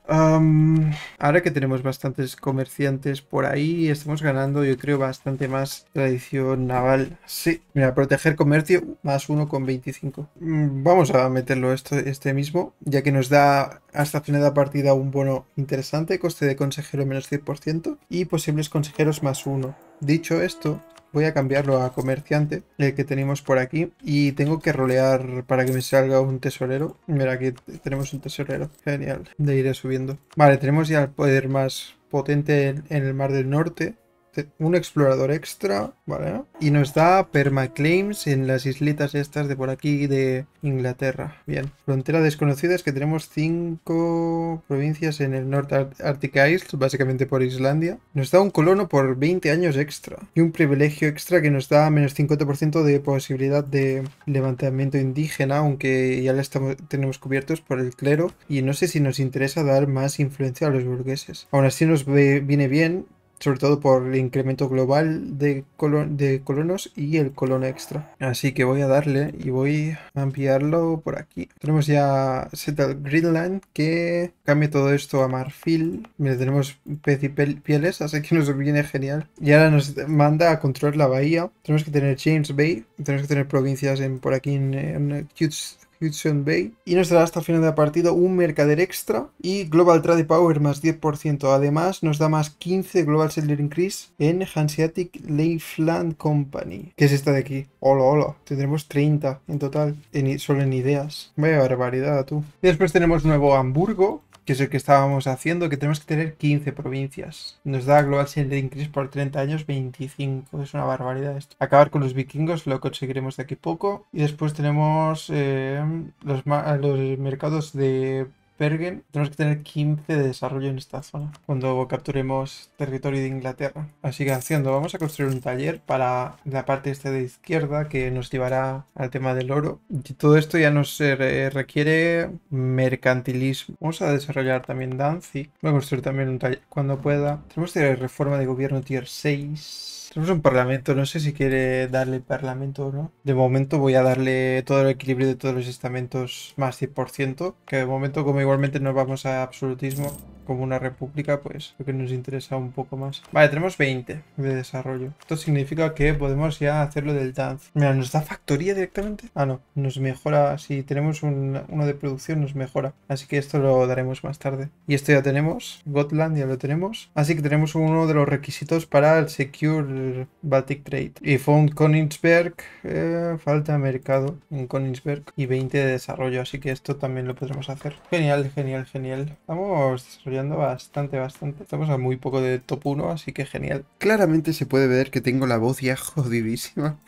ahora que tenemos bastantes comerciantes por ahí, estamos ganando yo creo bastante más tradición naval. Sí, mira, proteger comercio más uno con 25. Mm, vamos a meterlo esto, este mismo, ya que nos da hasta final de partida un bono interesante, coste de consejero menos 10% y posibles consejeros más uno. Dicho esto, voy a cambiarlo a comerciante, el que tenemos por aquí, y tengo que rolear para que me salga un tesorero. Mira, aquí tenemos un tesorero, genial, de iré subiendo. Vale, tenemos ya el poder más potente en el Mar del Norte, un explorador extra, ¿vale? Y nos da permaclaims en las islitas estas de por aquí de Inglaterra. Bien, frontera desconocida es que tenemos cinco provincias en el North Arctic Isles, básicamente por Islandia. Nos da un colono por 20 años extra y un privilegio extra que nos da menos 50% de posibilidad de levantamiento indígena, aunque ya la estamos, tenemos cubiertos por el clero y no sé si nos interesa dar más influencia a los burgueses. Aún así nos viene bien sobre todo por el incremento global de, colonos y el colono extra. Así que voy a darle y voy a ampliarlo por aquí. Tenemos ya Settle Greenland que cambia todo esto a marfil. Mira, tenemos pez y pieles, así que nos viene genial. Y ahora nos manda a controlar la bahía. Tenemos que tener James Bay, tenemos que tener provincias en, por aquí en, en Hudson Bay y nos dará hasta el final de la partida un mercader extra y Global Trade Power más 10%. Además nos da más 15 Global Settler Increase en Hanseatic Leifland Company, que es esta de aquí. Hola, hola. Tendremos 30 en total, en, solo en ideas. Vaya barbaridad, tú. Y después tenemos nuevo Hamburgo, que es el que estábamos haciendo, que tenemos que tener 15 provincias. Nos da Global Shield Increase por 30 años 25. Es una barbaridad esto. Acabar con los vikingos lo conseguiremos de aquí poco. Y después tenemos eh, los, los mercados de Bergen, tenemos que tener 15 de desarrollo en esta zona cuando capturemos territorio de Inglaterra. Así que haciendo, vamos a construir un taller para la parte este de izquierda que nos llevará al tema del oro. Y todo esto ya nos requiere mercantilismo. Vamos a desarrollar también Danzig. Voy a construir también un taller cuando pueda. Tenemos que reforma de gobierno tier 6. Tenemos un parlamento, no sé si quiere darle parlamento o no. De momento voy a darle todo el equilibrio de todos los estamentos más 100%, que de momento como igualmente no vamos a absolutismo, como una república, pues lo que nos interesa un poco más. Vale, tenemos 20 de desarrollo. Esto significa que podemos ya hacerlo del dance. Mira, ¿nos da factoría directamente? Ah, no, nos mejora. Si tenemos uno de producción, nos mejora. Así que esto lo daremos más tarde. Y esto ya tenemos. Gotland ya lo tenemos. Así que tenemos uno de los requisitos para el Secure Baltic Trade. Y Found Konigsberg. Eh, falta mercado en Konigsberg. Y 20 de desarrollo. Así que esto también lo podremos hacer. Genial, genial, genial. Estamos desarrollando bastante, bastante. Estamos a muy poco de top 1, así que genial. Claramente se puede ver que tengo la voz ya (laughs) jodidísima.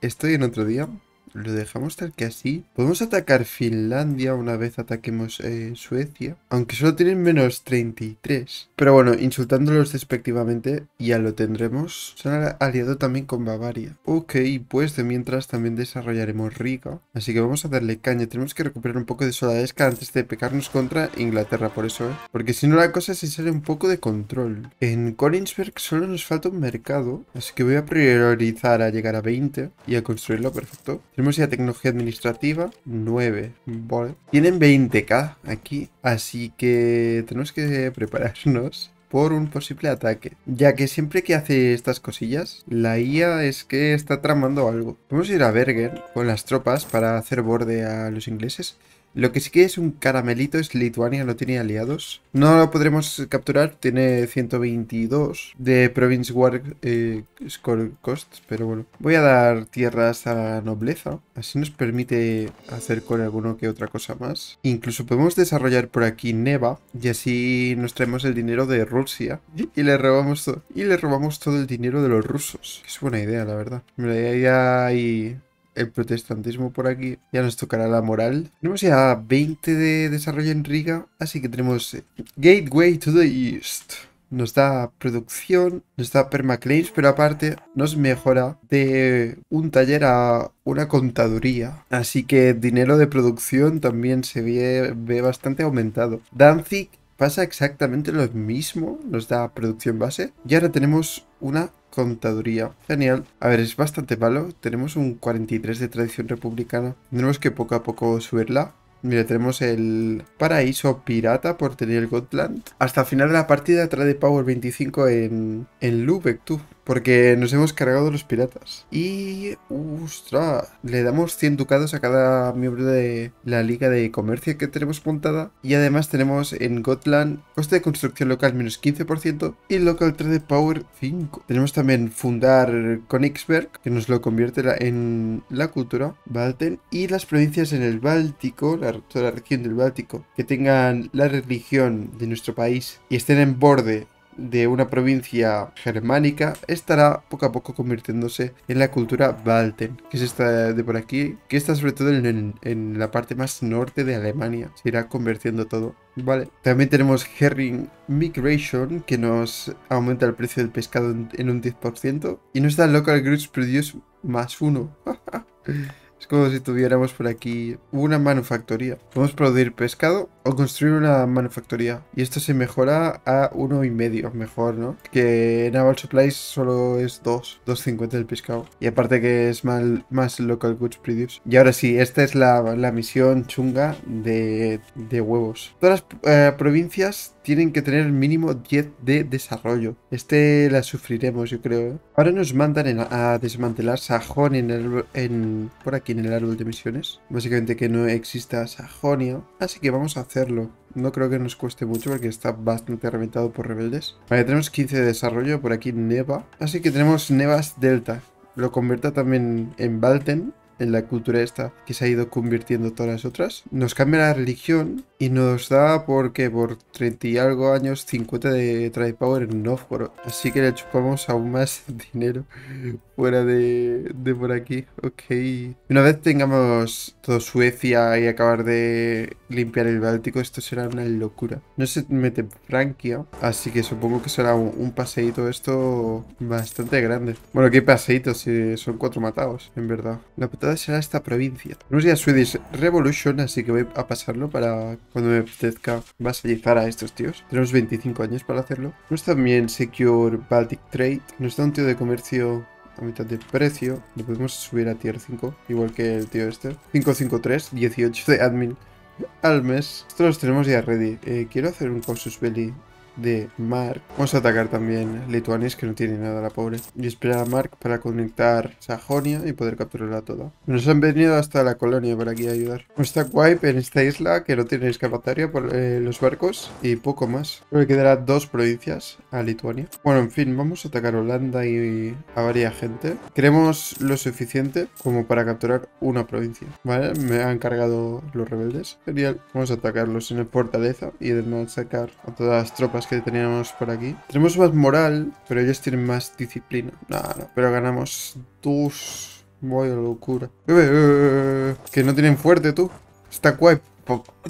Estoy en otro día. Lo dejamos tal que así. Podemos atacar Finlandia una vez ataquemos eh, Suecia. Aunque solo tienen menos 33. Pero bueno, insultándolos despectivamente ya lo tendremos. Se han aliado también con Bavaria. Ok, pues de mientras también desarrollaremos Riga. Así que vamos a darle caña. Tenemos que recuperar un poco de soldadesca antes de pecarnos contra Inglaterra, por eso, ¿eh? Porque si no la cosa se sale un poco de control. En Königsberg solo nos falta un mercado. Así que voy a priorizar a llegar a 20 y a construirlo perfecto. Tenemos ya tecnología administrativa, 9, vale. Tienen 20k aquí, así que tenemos que prepararnos por un posible ataque. Ya que siempre que hace estas cosillas, la IA es que está tramando algo. Vamos a ir a Bergen con las tropas para hacer borde a los ingleses. Lo que sí que es un caramelito es Lituania, no tiene aliados. No lo podremos capturar, tiene 122 de Province War eh, Score Cost, pero bueno. Voy a dar tierras a la nobleza, así nos permite hacer con alguno que otra cosa más. Incluso podemos desarrollar por aquí Neva y así nos traemos el dinero de Rusia y le robamos, todo, y le robamos todo el dinero de los rusos. Es buena idea, la verdad. Mira, ya hay el protestantismo por aquí. Ya nos tocará la moral. Tenemos ya 20 de desarrollo en Riga, así que tenemos eh, Gateway to the East. Nos da producción, nos da permaclaims, pero aparte nos mejora de un taller a una contaduría. Así que dinero de producción también se ve, ve bastante aumentado. Danzig pasa exactamente lo mismo, nos da producción base. Y ahora tenemos una contaduría. Genial. A ver, es bastante malo. Tenemos un 43 de tradición republicana. Tenemos que poco a poco subirla. Mira, tenemos el paraíso pirata por tener el Gotland. Hasta el final de la partida trae Power 25 en, en Lubeck, tú porque nos hemos cargado los piratas. Y, ostras, le damos 100 ducados a cada miembro de la liga de comercio que tenemos montada. Y además tenemos en Gotland coste de construcción local menos 15% y local trade power 5. Tenemos también fundar Königsberg, que nos lo convierte en la cultura, Balten, y las provincias en el Báltico, toda la región del Báltico, que tengan la religión de nuestro país y estén en borde de una provincia germánica estará poco a poco convirtiéndose en la cultura Balten, que es esta de por aquí, que está sobre todo en, la parte más norte de Alemania. Se irá convirtiendo todo. Vale. También tenemos Herring Migration, que nos aumenta el precio del pescado en, un 10%. Y nos da Local Goods Produce más uno. (laughs) Es como si tuviéramos por aquí una manufactoría. Podemos producir pescado o construir una manufactoría. Y esto se mejora a uno y medio, mejor, ¿no? Que Naval Supplies solo es 2, 2.50 del pescado. Y aparte que es más local goods produce. Y ahora sí, esta es la, misión chunga de, huevos. Todas las eh, provincias tienen que tener mínimo 10 de desarrollo. Este la sufriremos, yo creo. ¿eh? Ahora nos mandan a desmantelar Sajonia en en, por aquí en el árbol de misiones. Básicamente que no exista Sajonia. Así que vamos a hacerlo. No creo que nos cueste mucho porque está bastante reventado por rebeldes. Vale, tenemos 15 de desarrollo. Por aquí Neva. Así que tenemos Nevas Delta. Lo convierta también en Balten en la cultura esta que se ha ido convirtiendo todas las otras. Nos cambia la religión y nos da porque por 30 y algo años 50 de trade power en Novgorod. Así que le chupamos aún más (laughs) dinero fuera de, de por aquí. Ok. Una vez tengamos todo Suecia y acabar de limpiar el Báltico, esto será una locura. No se mete Frankia, así que supongo que será un, paseíto esto bastante grande. Bueno, ¿qué paseíto si son cuatro matados, en verdad? La putada será esta provincia. Tenemos ya Swedish Revolution, así que voy a pasarlo para cuando me apetezca vasallar a estos tíos. Tenemos 25 años para hacerlo. Tenemos también Secure Baltic Trade. Nos da un tío de comercio a mitad de precio. Lo podemos subir a tier 5, igual que el tío este. 553, 18 de admin al mes. Esto los tenemos ya ready. Eh, quiero hacer un Causus Belli de Mark. Vamos a atacar también Lituanias, que no tiene nada la pobre. Y esperar a Mark para conectar Sajonia y poder capturarla toda. Nos han venido hasta la colonia para aquí ayudar. Está Wipe en esta isla, que no tiene escapatoria por eh, los barcos. Y poco más. Creo que quedará dos provincias a Lituania. Bueno, en fin, vamos a atacar Holanda y a varias gente. Queremos lo suficiente como para capturar una provincia. ¿Vale? Me han cargado los rebeldes. Genial. Vamos a atacarlos en el fortaleza y además sacar a todas las tropas que teníamos por aquí. Tenemos más moral, pero ellos tienen más disciplina. No, no, pero ganamos dos. Vaya locura. Eh, eh, eh, que no tienen fuerte tú. Está guay.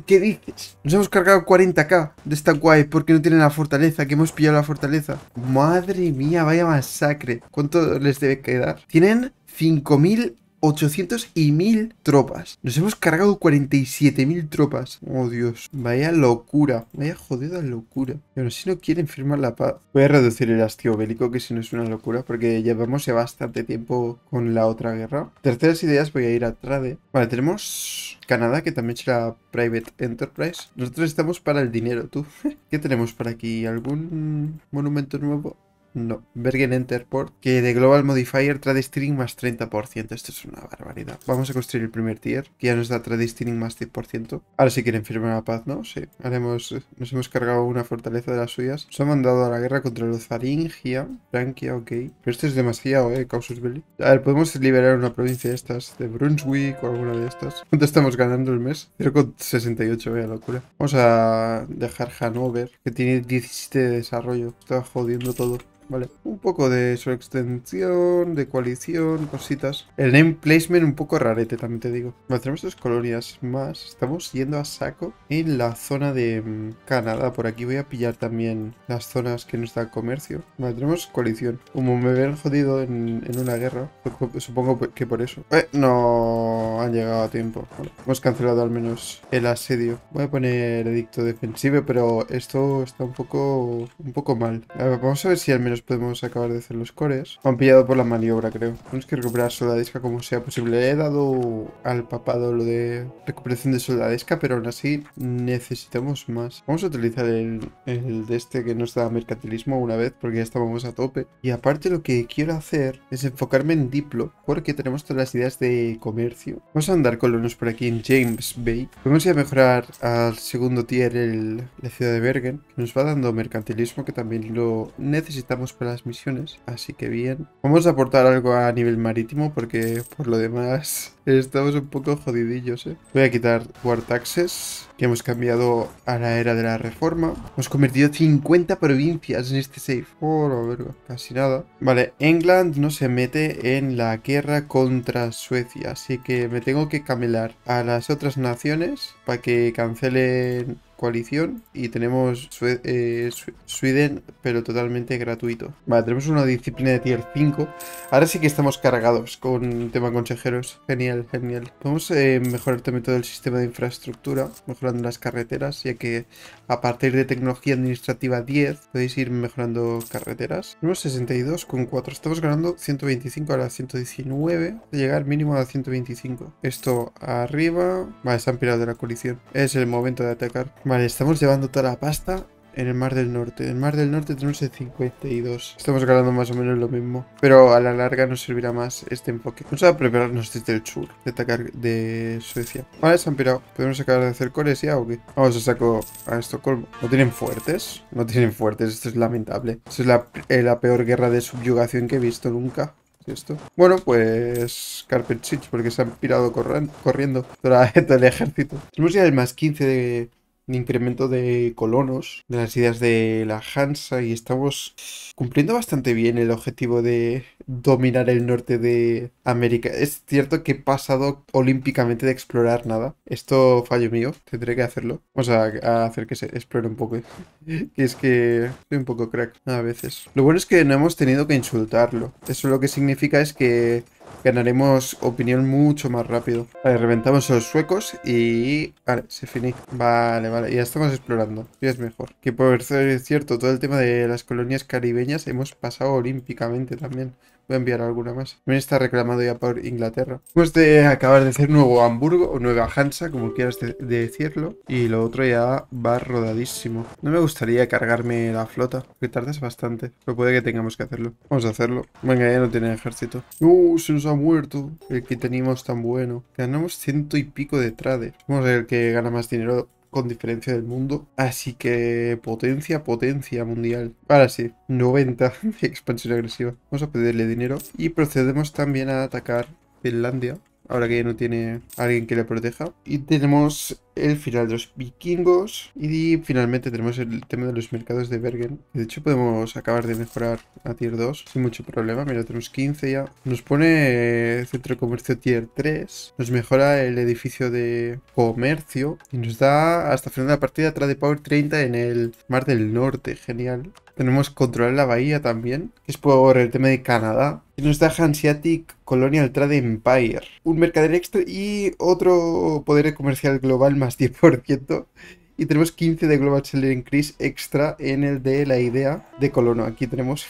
¿Qué dices? Nos hemos cargado 40k de esta guay porque no tienen la fortaleza, que hemos pillado la fortaleza. Madre mía, vaya masacre. ¿Cuánto les debe quedar? Tienen 5000 800 y 1000 tropas. Nos hemos cargado 47.000 tropas. Oh, Dios. Vaya locura. Vaya jodida locura. Pero si no quieren firmar la paz. Voy a reducir el hastío bélico, que si no es una locura, porque llevamos ya bastante tiempo con la otra guerra. Terceras ideas, voy a ir a Trade. Vale, tenemos Canadá, que también será Private Enterprise. Nosotros estamos para el dinero, tú. (laughs) ¿Qué tenemos por aquí? ¿Algún monumento nuevo? No, Bergen Enterport, que de Global Modifier Trade Steering más 30%. Esto es una barbaridad. Vamos a construir el primer tier, que ya nos da Trade Steering más 10%. Ahora sí quieren firmar la paz, ¿no? Sí. Haremos, nos hemos cargado una fortaleza de las suyas. Nos han mandado a la guerra contra los Zaringia. Frankia, ok. Pero esto es demasiado, ¿eh? Causus Belli. A ver, podemos liberar una provincia de estas, de Brunswick o alguna de estas. ¿Cuánto estamos ganando el mes? 0,68, vaya locura. Vamos a dejar Hanover, que tiene 17 de desarrollo. Está jodiendo todo. Vale, un poco de su extensión, de coalición, cositas. El name placement un poco rarete, también te digo. Vale, tenemos dos colonias más. Estamos yendo a saco en la zona de mm, Canadá. Por aquí voy a pillar también las zonas que nos da comercio. Vale, tenemos coalición. Como me ven jodido en, una guerra, supongo que por eso. Eh, no han llegado a tiempo. hemos cancelado al menos el asedio. Voy a poner edicto defensivo, pero esto está un poco, un poco mal. vamos a ver si al menos podemos acabar de hacer los cores. Han pillado por la maniobra, creo. Tenemos que recuperar soldadesca como sea posible. He dado al papado lo de recuperación de soldadesca, pero aún así necesitamos más. Vamos a utilizar el, de este que nos da mercantilismo una vez, porque ya estábamos a tope. Y aparte lo que quiero hacer es enfocarme en Diplo, porque tenemos todas las ideas de comercio. Vamos a andar colonos por aquí en James Bay. Ir a mejorar al segundo tier el, la ciudad de Bergen, que nos va dando mercantilismo, que también lo necesitamos para las misiones, así que bien. Vamos a aportar algo a nivel marítimo porque por lo demás (laughs) estamos un poco jodidillos, ¿eh? Voy a quitar War Taxes, que hemos cambiado a la era de la reforma. Hemos convertido 50 provincias en este save. Oh, la verga, casi nada. Vale, England no se mete en la guerra contra Suecia, así que me tengo que camelar a las otras naciones para que cancelen coalición y tenemos eh, Sweden, pero totalmente gratuito. Vale, tenemos una disciplina de tier 5. Ahora sí que estamos cargados con tema consejeros. Genial, genial. A eh, mejorar también todo el sistema de infraestructura, mejorando las carreteras, ya que a partir de tecnología administrativa 10 podéis ir mejorando carreteras. Tenemos 62 con 4. Estamos ganando 125 a la 119. De llegar mínimo a 125. Esto arriba. Vale, están pirados de la coalición. Es el momento de atacar. Vale, estamos llevando toda la pasta en el Mar del Norte. En el Mar del Norte tenemos el 52. Estamos ganando más o menos lo mismo. Pero a la larga nos servirá más este enfoque. Vamos a prepararnos desde el sur de atacar de Suecia. Vale, se han pirado. ¿Podemos acabar de hacer cores ya o qué? Vamos a saco a Estocolmo. ¿No tienen fuertes? No tienen fuertes. Esto es lamentable. Esta es la, eh, la peor guerra de subyugación que he visto nunca esto? Bueno, pues Carpet porque se han pirado corriendo (laughs) todo el ejército. Tenemos ya el más 15 de incremento de colonos, de las ideas de la Hansa y estamos cumpliendo bastante bien el objetivo de dominar el norte de América. Es cierto que he pasado olímpicamente de explorar nada. Esto fallo mío, tendré que hacerlo. Vamos a, hacer que se explore un poco. (laughs) que es que soy un poco crack a veces. Lo bueno es que no hemos tenido que insultarlo. Eso lo que significa es que ganaremos opinión mucho más rápido. Vale, reventamos a los suecos y... Vale, se finí. Vale, vale, ya estamos explorando. Ya es mejor. Que por ser cierto, todo el tema de las colonias caribeñas hemos pasado olímpicamente también. Voy a enviar alguna más. También está reclamado ya por Inglaterra. Después de acabar de hacer Nuevo Hamburgo o Nueva Hansa, como quieras decirlo. Y lo otro ya va rodadísimo. No me gustaría cargarme la flota, porque tardas bastante. Pero puede que tengamos que hacerlo. Vamos a hacerlo. Venga, ya no tiene ejército. ¡Uh! Se nos ha muerto. El que teníamos tan bueno. Ganamos ciento y pico de trade. Vamos a ver el que gana más dinero con diferencia del mundo. Así que potencia, potencia mundial. Ahora sí, 90 de expansión agresiva. Vamos a pedirle dinero y procedemos también a atacar Finlandia. Ahora que ya no tiene alguien que le proteja. Y tenemos el final de los vikingos. Y finalmente tenemos el tema de los mercados de Bergen. De hecho podemos acabar de mejorar a tier 2 sin mucho problema. Mira, tenemos 15 ya. Nos pone centro de comercio tier 3. Nos mejora el edificio de comercio. Y nos da hasta final de la partida de Power 30 en el Mar del Norte. Genial. Tenemos controlar la bahía también, es por el tema de Canadá. Y nos da Hanseatic Colonial Trade Empire. Un mercader extra y otro poder comercial global más 10%. (laughs) Y tenemos 15 de Global Seller Increase extra en el de la idea de Colono. Aquí tenemos...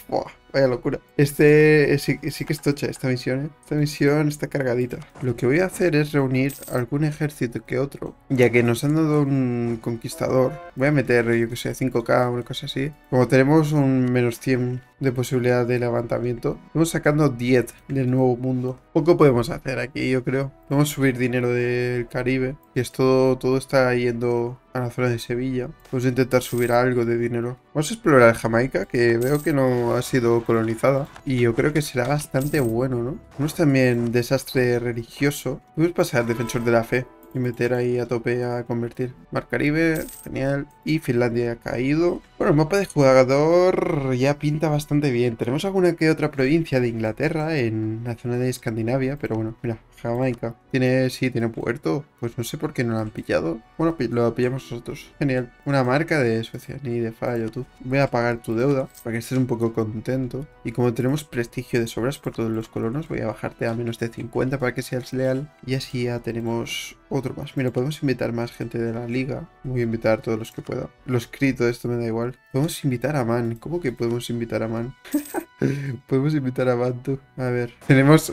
Vaya locura. Este sí, que es tocha esta misión, ¿eh? Esta misión está cargadita. Lo que voy a hacer es reunir algún ejército que otro. Ya que nos han dado un conquistador. Voy a meter, yo que sé, 5k, una cosa así. Como tenemos un menos 100 de posibilidad de levantamiento. Estamos sacando 10 del nuevo mundo. Poco podemos hacer aquí, yo creo. Podemos subir dinero del Caribe. Y esto todo está yendo a la zona de Sevilla. Vamos a intentar subir algo de dinero. Vamos a explorar Jamaica, que veo que no ha sido colonizada. Y yo creo que será bastante bueno, ¿no? Tenemos también desastre religioso. Podemos pasar defensor de la fe y meter ahí a tope a convertir. Mar Caribe, genial. Y Finlandia ha caído. Bueno, el mapa de jugador ya pinta bastante bien. Tenemos alguna que otra provincia de Inglaterra en la zona de Escandinavia, pero bueno, mira, Jamaica. Tiene, sí, tiene puerto. Pues no sé por qué no lo han pillado. Bueno, lo pillamos nosotros. Genial. Una marca de Suecia, ni de fallo tú. Voy a pagar tu deuda para que estés un poco contento. Y como tenemos prestigio de sobras por todos los colonos, voy a bajarte a menos de 50 para que seas leal. Y así ya tenemos otro más. Mira, podemos invitar más gente de la liga. Voy a invitar a todos los que pueda. Lo escrito, esto me da igual. Podemos invitar a Man. ¿Cómo que podemos invitar a Man? (laughs) podemos invitar a Man, tú. A ver. Tenemos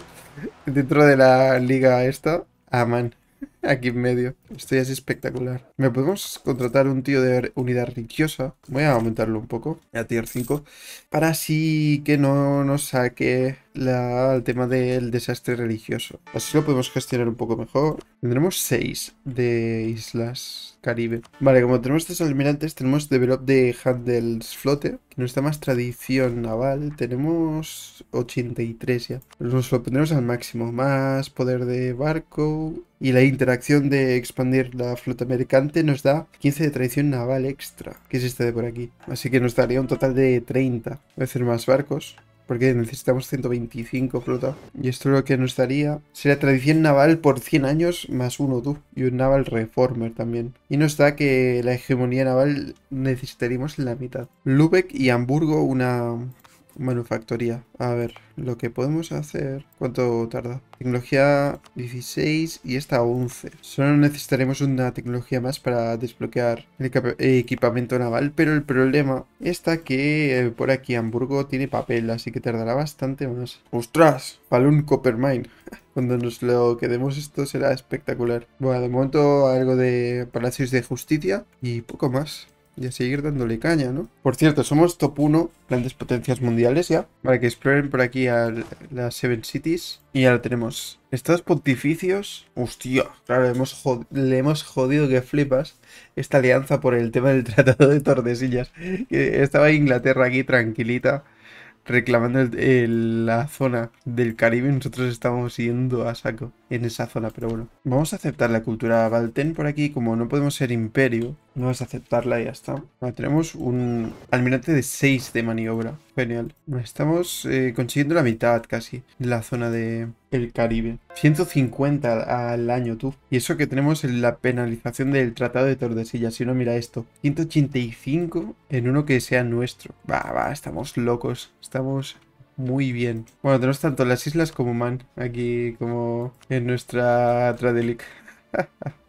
dentro de la liga esta a Man. (laughs) Aquí en medio. Esto ya es espectacular. Me podemos contratar un tío de unidad religiosa. Voy a aumentarlo un poco. A tier 5. Para así que no nos saque el tema del desastre religioso. Así lo podemos gestionar un poco mejor. Tendremos 6 de islas Caribe. Vale, como tenemos estos almirantes, tenemos Develop de Handelsflotte, que nos más tradición naval. Tenemos 83 ya. Nos lo pondremos al máximo. Más poder de barco. Y la interacción de expandir la flota mercante nos da 15 de tradición naval extra, que es este de por aquí. Así que nos daría un total de 30. Voy a hacer más barcos porque necesitamos 125 flota. Y esto lo que nos daría sería tradición naval por 100 años más uno tú. Y un naval reformer también. Y nos da que la hegemonía naval necesitaríamos la mitad. Lübeck y Hamburgo una manufactoría. A ver, lo que podemos hacer... ¿Cuánto tarda? Tecnología 16 y esta 11. Solo necesitaremos una tecnología más para desbloquear el equipamiento naval, pero el problema está que eh, por aquí Hamburgo tiene papel, así que tardará bastante más. ¡Ostras! Balloon Coppermine. (laughs) Cuando nos lo quedemos esto será espectacular. Bueno, de momento algo de Palacios de Justicia y poco más y a seguir dándole caña, ¿no? Por cierto, somos top 1 grandes potencias mundiales ya. Para que exploren por aquí a las Seven Cities. Y ahora tenemos estos pontificios. Hostia, claro, hemos le hemos jodido que flipas esta alianza por el tema del (laughs) Tratado de Tordesillas. Que estaba Inglaterra aquí tranquilita reclamando la zona del Caribe nosotros estamos yendo a saco en esa zona, pero bueno. Vamos a aceptar la cultura Valten por aquí, como no podemos ser imperio, vamos a aceptarla y ya está. tenemos un almirante de 6 de maniobra, genial. Estamos eh, consiguiendo la mitad casi de la zona de el Caribe. 150 al año, tú. Y eso que tenemos en la penalización del Tratado de Tordesillas. Si uno mira esto, 185 en uno que sea nuestro. Va, va, estamos locos. Estamos muy bien. Bueno, tenemos tanto las islas como Man aquí como en nuestra Tradelic. (laughs)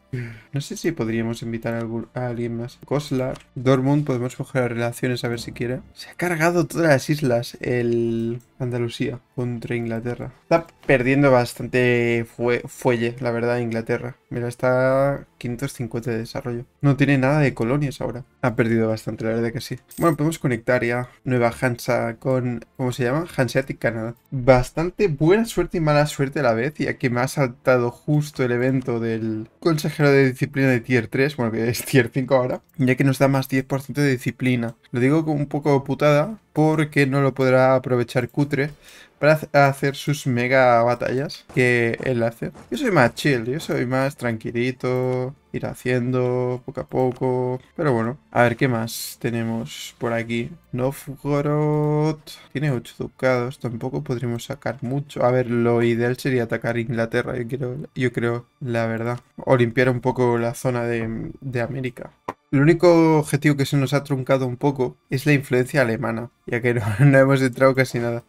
No sé si podríamos invitar a, alguien más. Goslar, Dortmund, podemos coger relaciones a ver si quiere. Se ha cargado todas las islas el Andalucía contra Inglaterra. Está perdiendo bastante fuelle, la verdad, Inglaterra. Mira, está 550 de desarrollo. No tiene nada de colonias ahora. Ha perdido bastante, la verdad que sí. Bueno, podemos conectar ya Nueva Hansa con... ¿Cómo se llama? Hanseatic Canadá. Bastante buena suerte y mala suerte a la vez, ya que me ha saltado justo el evento del consejero de disciplina de tier 3, bueno, que es tier 5 ahora, ya que nos da más 10% de disciplina. Lo digo con un poco putada, porque no lo podrá aprovechar Cutre para hacer sus mega batallas que él hace. Yo soy más chill, yo soy más tranquilito, ir haciendo poco a poco. Pero bueno, a ver qué más tenemos por aquí. Novgorod tiene 8 ducados, tampoco podríamos sacar mucho. A ver, lo ideal sería atacar Inglaterra, yo, quiero, yo creo, la verdad. O limpiar un poco la zona de, de América. El único objetivo que se nos ha truncado un poco es la influencia alemana, ya que no, (laughs) hemos entrado casi nada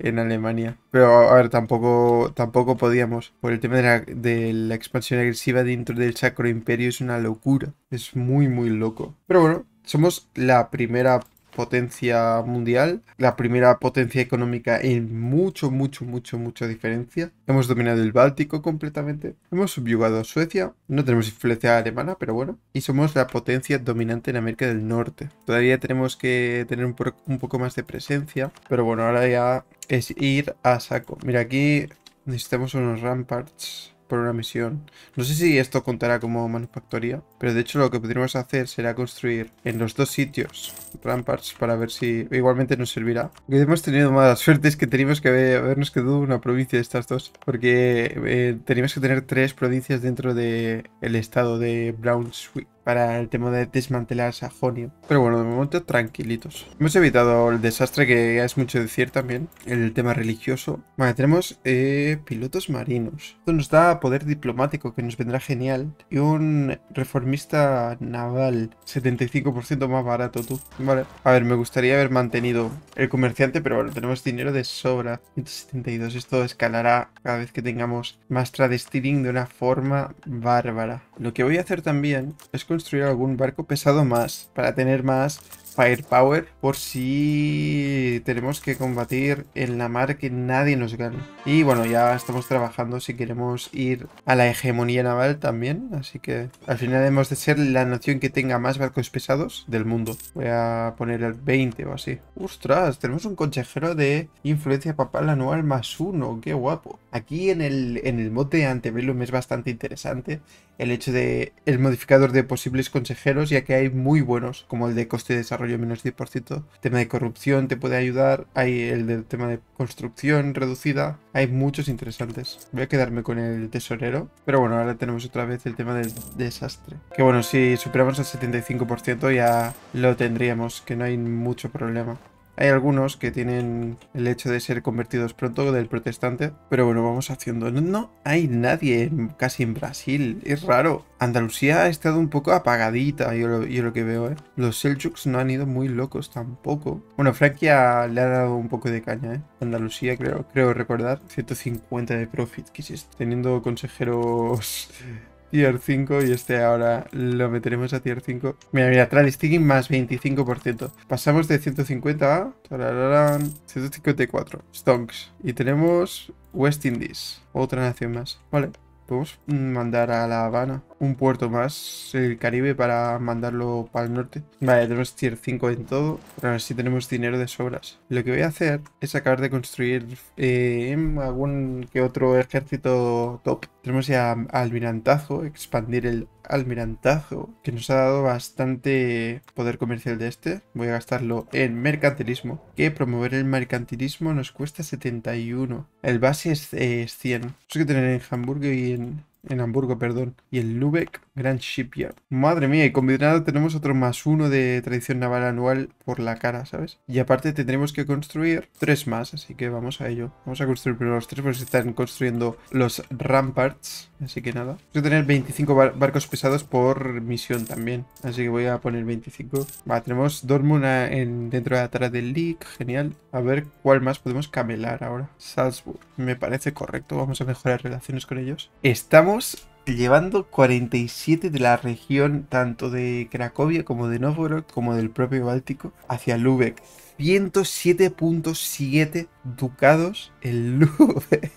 en Alemania. Pero a ver, tampoco, tampoco podíamos. Por el tema de la, de la, expansión agresiva dentro del Sacro Imperio es una locura. Es muy, muy loco. Pero bueno, somos la primera potencia mundial, la primera potencia económica en mucho, mucho, mucho, mucha diferencia. Hemos dominado el Báltico completamente, hemos subyugado a Suecia, no tenemos influencia alemana, pero bueno, y somos la potencia dominante en América del Norte. Todavía tenemos que tener un, un poco más de presencia, pero bueno, ahora ya es ir a saco. Mira, aquí necesitamos unos ramparts por una misión. No sé si esto contará como manufactoría, pero de hecho lo que podríamos hacer será construir en los dos sitios ramparts para ver si igualmente nos servirá. hemos tenido mala suerte es que teníamos que habernos quedado una provincia de estas dos, porque eh, teníamos que tener tres provincias dentro del el estado de Brunswick para el tema de desmantelar Sajonia. Pero bueno, de momento tranquilitos. Hemos evitado el desastre que es mucho decir también, el tema religioso. Vale, tenemos eh, pilotos marinos. Esto nos da poder diplomático que nos vendrá genial. Y un reformista naval, 75% más barato tú. Vale, a ver, me gustaría haber mantenido el comerciante, pero bueno, tenemos dinero de sobra. 172, esto escalará cada vez que tengamos más trade stealing de una forma bárbara. Lo que voy a hacer también es construir algún barco pesado más para tener más firepower por si tenemos que combatir en la mar que nadie nos gane. Y bueno, ya estamos trabajando si queremos ir a la hegemonía naval también, así que al final hemos de ser la nación que tenga más barcos pesados del mundo. Voy a poner el 20 o así. ¡Ostras! Tenemos un consejero de influencia papal anual más uno, ¡qué guapo! Aquí en el, en el mod de es bastante interesante el hecho de el modificador de posibles consejeros, ya que hay muy buenos, como el de coste de desarrollo menos 10%, tema de corrupción te puede ayudar, hay el del tema de construcción reducida, hay muchos interesantes. Voy a quedarme con el tesorero, pero bueno, ahora tenemos otra vez el tema del desastre. Que bueno, si superamos el 75% ya lo tendríamos, que no hay mucho problema. Hay algunos que tienen el hecho de ser convertidos pronto del protestante, pero bueno, vamos haciendo. No, hay nadie casi en Brasil, es raro. Andalucía ha estado un poco apagadita, yo lo, que veo, ¿eh? Los Seljuks no han ido muy locos tampoco. Bueno, Frankia le ha dado un poco de caña, ¿eh? Andalucía, creo, creo recordar. 150 de profit, ¿qué es esto? Teniendo consejeros tier 5 y este ahora lo meteremos a tier 5. Mira, mira, Trade Sticking más 25%. Pasamos de 150 a 154. Stonks. Y tenemos West Indies, otra nación más. Vale. Podemos mandar a La Habana un puerto más, el Caribe, para mandarlo para el norte. Vale, tenemos tier 5 en todo, pero si tenemos dinero de sobras. Lo que voy a hacer es acabar de construir eh, algún que otro ejército top. Tenemos ya almirantazo, expandir el almirantazo, que nos ha dado bastante poder comercial de este. Voy a gastarlo en mercantilismo, que promover el mercantilismo nos cuesta 71. El base es, 100. Eso que tener en Hamburgo y en en Hamburgo, perdón. Y el Lübeck Grand Shipyard. Madre mía, y combinado tenemos otro más uno de tradición naval anual por la cara, ¿sabes? Y aparte tendremos que construir tres más, así que vamos a ello. Vamos a construir primero los tres, porque se están construyendo los ramparts. Así que nada. Voy a tener 25 barcos pesados por misión también. Así que voy a poner 25. Va, tenemos Dortmund en, dentro de tara del League. Genial. A ver cuál más podemos camelar ahora. Salzburg. Me parece correcto. Vamos a mejorar relaciones con ellos. Estamos llevando 47 de la región, tanto de Cracovia como de Novgorod, como del propio Báltico, hacia Lubeck. 107.7 ducados en (laughs) Lubeck.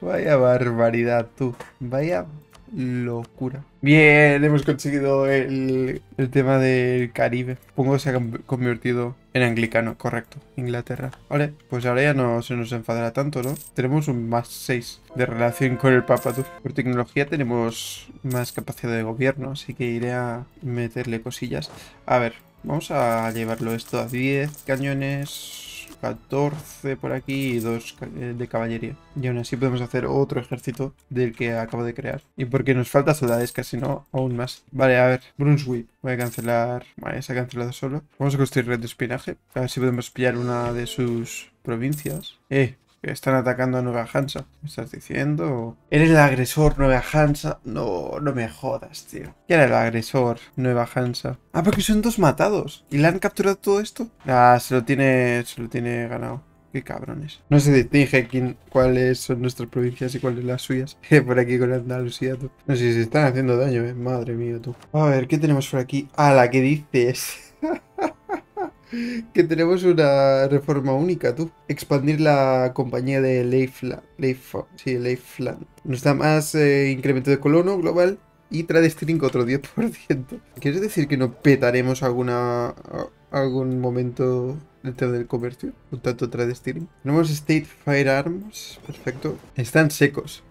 Vaya barbaridad, tú. Vaya locura. Bien, hemos conseguido el, tema del Caribe. Supongo que se ha convertido en anglicano, correcto. Inglaterra. Vale, pues ahora ya no se nos enfadará tanto, ¿no? Tenemos un más 6 de relación con el Papa. Por tecnología tenemos más capacidad de gobierno, así que iré a meterle cosillas. A ver, vamos a llevarlo esto a 10 cañones 14 por aquí y 2 eh, de caballería. Y aún así podemos hacer otro ejército del que acabo de crear. Y porque nos falta soldades, casi no, aún más. Vale, a ver, Brunswick. Voy a cancelar... Vale, se ha cancelado solo. Vamos a construir red de espinaje. A ver si podemos pillar una de sus provincias. Eh, están atacando a Nueva Hansa. ¿Me estás diciendo? ¿Eres el agresor, Nueva Hansa? No, no me jodas, tío. ¿Quién era el agresor, Nueva Hansa? Ah, porque son dos matados. ¿Y le han capturado todo esto? Ah, se lo tiene, se lo tiene ganado. Qué cabrones. No se distingue quién, cuáles son nuestras provincias y cuáles las suyas. (laughs) por aquí con Andalucía. No sé si se están haciendo daño, eh. Madre mía, tú. A ver, ¿qué tenemos por aquí? Ah, la que dices. (laughs) (laughs) que tenemos una reforma única, tú. Expandir la compañía de Leifland. Leif, sí, Leifland. Nos da más eh, incremento de colono global y trade steering otro 10%. ¿Quieres decir que no petaremos alguna algún momento dentro del comercio? Un tanto trade steering. Tenemos State Firearms. Perfecto. Están secos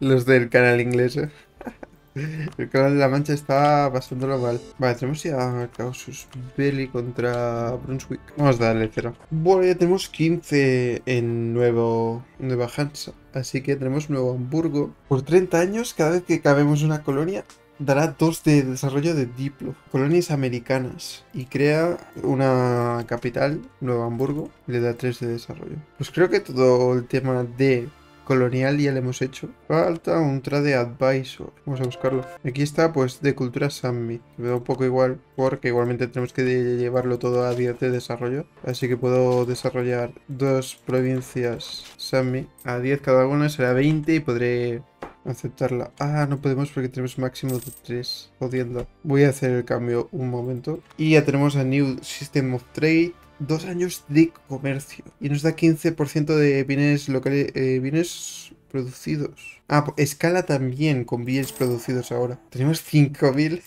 los del canal inglés. ¿eh? (laughs) El canal de la Mancha está pasándolo mal. Vale, tenemos ya Causus Belli contra Brunswick. Vamos a darle cero. Bueno, ya tenemos 15 en nuevo Nueva Hansa. Así que tenemos Nuevo Hamburgo. Por 30 años, cada vez que cabemos una colonia, dará 2 de desarrollo de Diplo, colonias americanas, y crea una capital, Nuevo Hamburgo, le da 3 de desarrollo. Pues creo que todo el tema de colonial ya le hemos hecho. Falta un trade advisor. Vamos a buscarlo. Aquí está, pues, de cultura Sammi. Me da un poco igual, porque igualmente tenemos que llevarlo todo a 10 de desarrollo. Así que puedo desarrollar dos provincias Sammi. A 10 cada una será 20 y podré aceptarla. Ah, no podemos porque tenemos máximo de 3. Jodiendo. Voy a hacer el cambio un momento. Y ya tenemos a New System of Trade dos años de comercio y nos da 15% de bienes locales, eh, bienes producidos. Ah, escala también con bienes producidos ahora. Tenemos 5.000.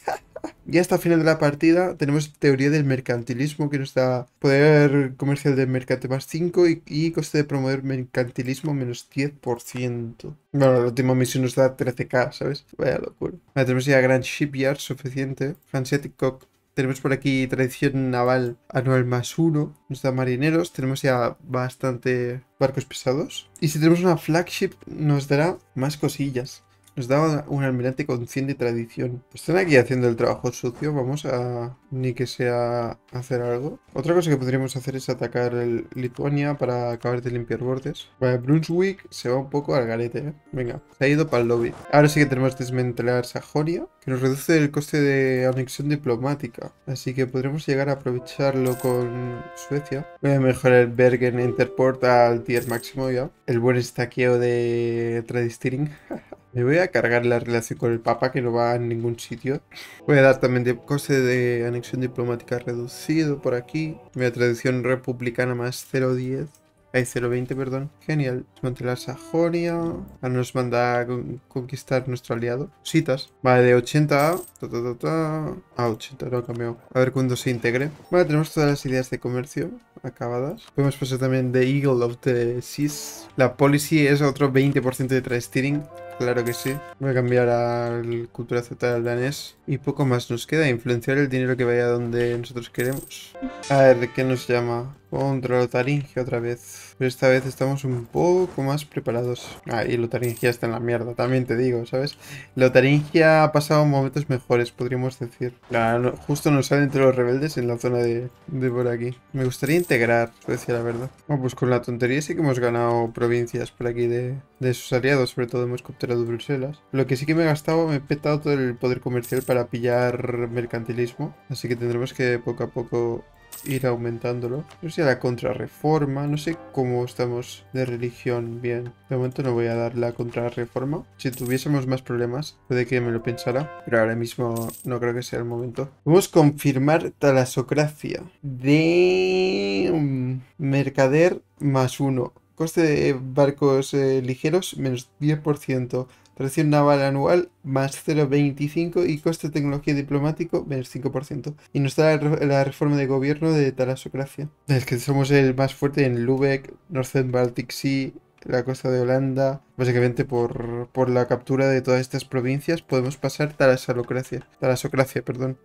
y hasta el final de la partida tenemos teoría del mercantilismo que nos da poder comercial del mercante más 5 y, coste de promover mercantilismo menos 10%. Bueno, la última misión nos da 13k, ¿sabes? Vaya locura. tenemos ya Grand Shipyard suficiente. Hanseatic Cock tenemos por aquí tradición naval anual más uno. Nos da marineros. Tenemos ya bastante barcos pesados. Y si tenemos una flagship nos dará más cosillas. Nos da un almirante con 100 de tradición. Están aquí haciendo el trabajo sucio. Vamos a... Ni que sea hacer algo. Otra cosa que podríamos hacer es atacar el Lituania para acabar de limpiar bordes. Vale, Brunswick se va un poco al garete, ¿eh? Venga, se ha ido para el lobby. Ahora sí que tenemos que desmantelar Sajonia, que nos reduce el coste de anexión diplomática. Así que podremos llegar a aprovecharlo con Suecia. Voy a mejorar el Bergen Interport al tier máximo ya. El buen estaqueo de Tradisteering. (laughs) Me voy a cargar la relación con el Papa, que no va en ningún sitio. Voy a dar también de de anexión diplomática reducido por aquí. Mi tradición republicana más 0.10. Hay 0.20, perdón. Genial. Desmantelar Sajonia. Ahora nos manda a conquistar nuestro aliado. Citas. Vale, de 80 a... a 80, no ha cambiado. A ver cuándo se integre. Vale, tenemos todas las ideas de comercio acabadas. Podemos pasar también de Eagle of the Seas. La policy es otro 20% de trade steering. Claro que sí. Voy a cambiar al cultura estatal danés. Y poco más nos queda. Influenciar el dinero que vaya donde nosotros queremos. A ver, ¿qué nos llama? Contra Lotaringia otra vez. Pero esta vez estamos un poco más preparados. Ah, y Lotaringia está en la mierda, también te digo, ¿sabes? Lotaringia ha pasado momentos mejores, podríamos decir. Justo nos sale entre los rebeldes en la zona de, de por aquí. Me gustaría integrar Suecia, la verdad. Bueno, pues con la tontería sí que hemos ganado provincias por aquí de, de sus aliados. Sobre todo hemos capturado Bruselas. Lo que sí que me he gastado, me he petado todo el poder comercial para pillar mercantilismo. Así que tendremos que poco a poco ir aumentándolo. No sé la contrarreforma, no sé cómo estamos de religión bien. De momento no voy a dar la contrarreforma. Si tuviésemos más problemas, puede que me lo pensara, pero ahora mismo no creo que sea el momento. Vamos a confirmar talasocracia de mercader más uno. Coste de barcos eh, ligeros menos 10%. Tracción naval anual más 0,25 y coste de tecnología diplomático menos 5%. Y nos da la, reforma de gobierno de talasocracia. Es que somos el más fuerte en Lubeck, Northern Baltic Sea, la costa de Holanda. Básicamente por, por la captura de todas estas provincias podemos pasar talasocracia. Talasocracia, perdón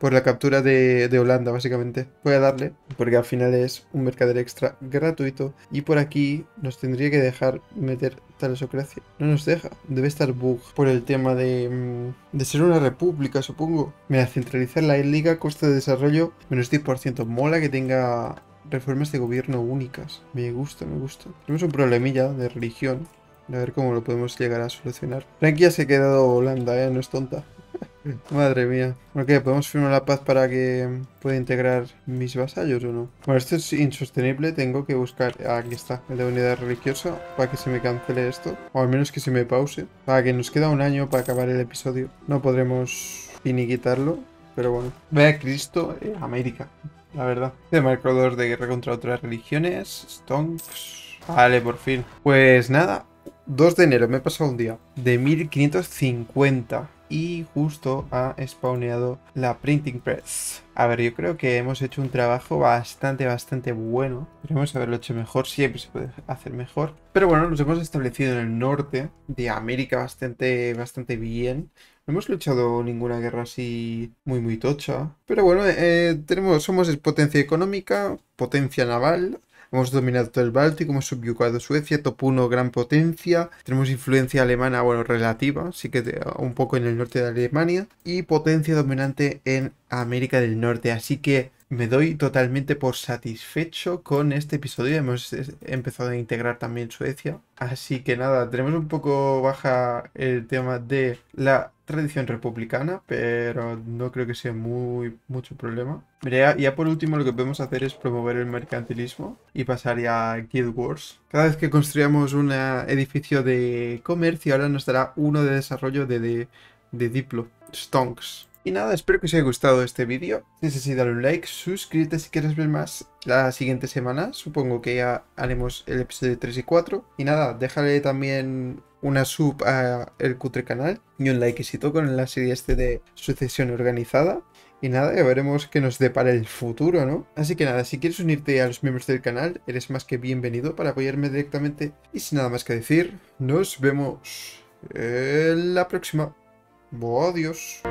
por la captura de, Holanda, básicamente. Voy a darle, porque al final es un mercader extra gratuito. Y por aquí nos tendría que dejar meter talasocracia. No nos deja, debe estar bug por el tema de, mm, de ser una república, supongo. Mira, centralizar la liga, coste de desarrollo, menos 10%. Mola que tenga reformas de gobierno únicas. Me gusta, me gusta. Tenemos un problemilla de religión. A ver cómo lo podemos llegar a solucionar. Frankie ya se ha quedado Holanda, ¿eh? No es tonta. Madre mía. Ok, ¿podemos firmar la paz para que pueda integrar mis vasallos o no? Bueno, esto es insostenible. Tengo que buscar... aquí está, el de unidad religiosa. Para que se me cancele esto. O al menos que se me pause. Para que nos queda un año para acabar el episodio. No podremos finiquitarlo. Pero bueno. Vea Cristo América. La verdad. De marcador de guerra contra otras religiones. Stonks. Vale, por fin. Pues nada. 2 de enero, me he pasado un día. De 1550 y justo ha spawneado la printing press. A ver, yo creo que hemos hecho un trabajo bastante, bastante bueno. Queremos haberlo hecho mejor, siempre se puede hacer mejor. Pero bueno, nos hemos establecido en el norte de América bastante, bastante bien. No hemos luchado ninguna guerra así muy, muy tocha. Pero bueno, eh, tenemos, somos potencia económica, potencia naval, Hemos dominado todo el Báltico, hemos subyugado Suecia, top 1 gran potencia, tenemos influencia alemana, bueno, relativa, sí que un poco en el norte de Alemania, y potencia dominante en América del Norte, así que me doy totalmente por satisfecho con este episodio. Hemos empezado a integrar también Suecia. Así que nada, tenemos un poco baja el tema de la tradición republicana, pero no creo que sea muy mucho problema. Mira, ya por último lo que podemos hacer es promover el mercantilismo y pasar ya a Guild Wars. Cada vez que construyamos un edificio de comercio, ahora nos dará uno de desarrollo de, de, de Diplo, Stonks. Y nada, espero que os haya gustado este vídeo. Si es así, dale un like, suscríbete si quieres ver más la siguiente semana. Supongo que ya haremos el episodio 3 y 4. Y nada, déjale también una sub a el cutre canal y un likecito con la serie este de sucesión organizada. Y nada, ya veremos qué nos depara el futuro, ¿no? Así que nada, si quieres unirte a los miembros del canal, eres más que bienvenido para apoyarme directamente. Y sin nada más que decir, nos vemos en la próxima. Adiós.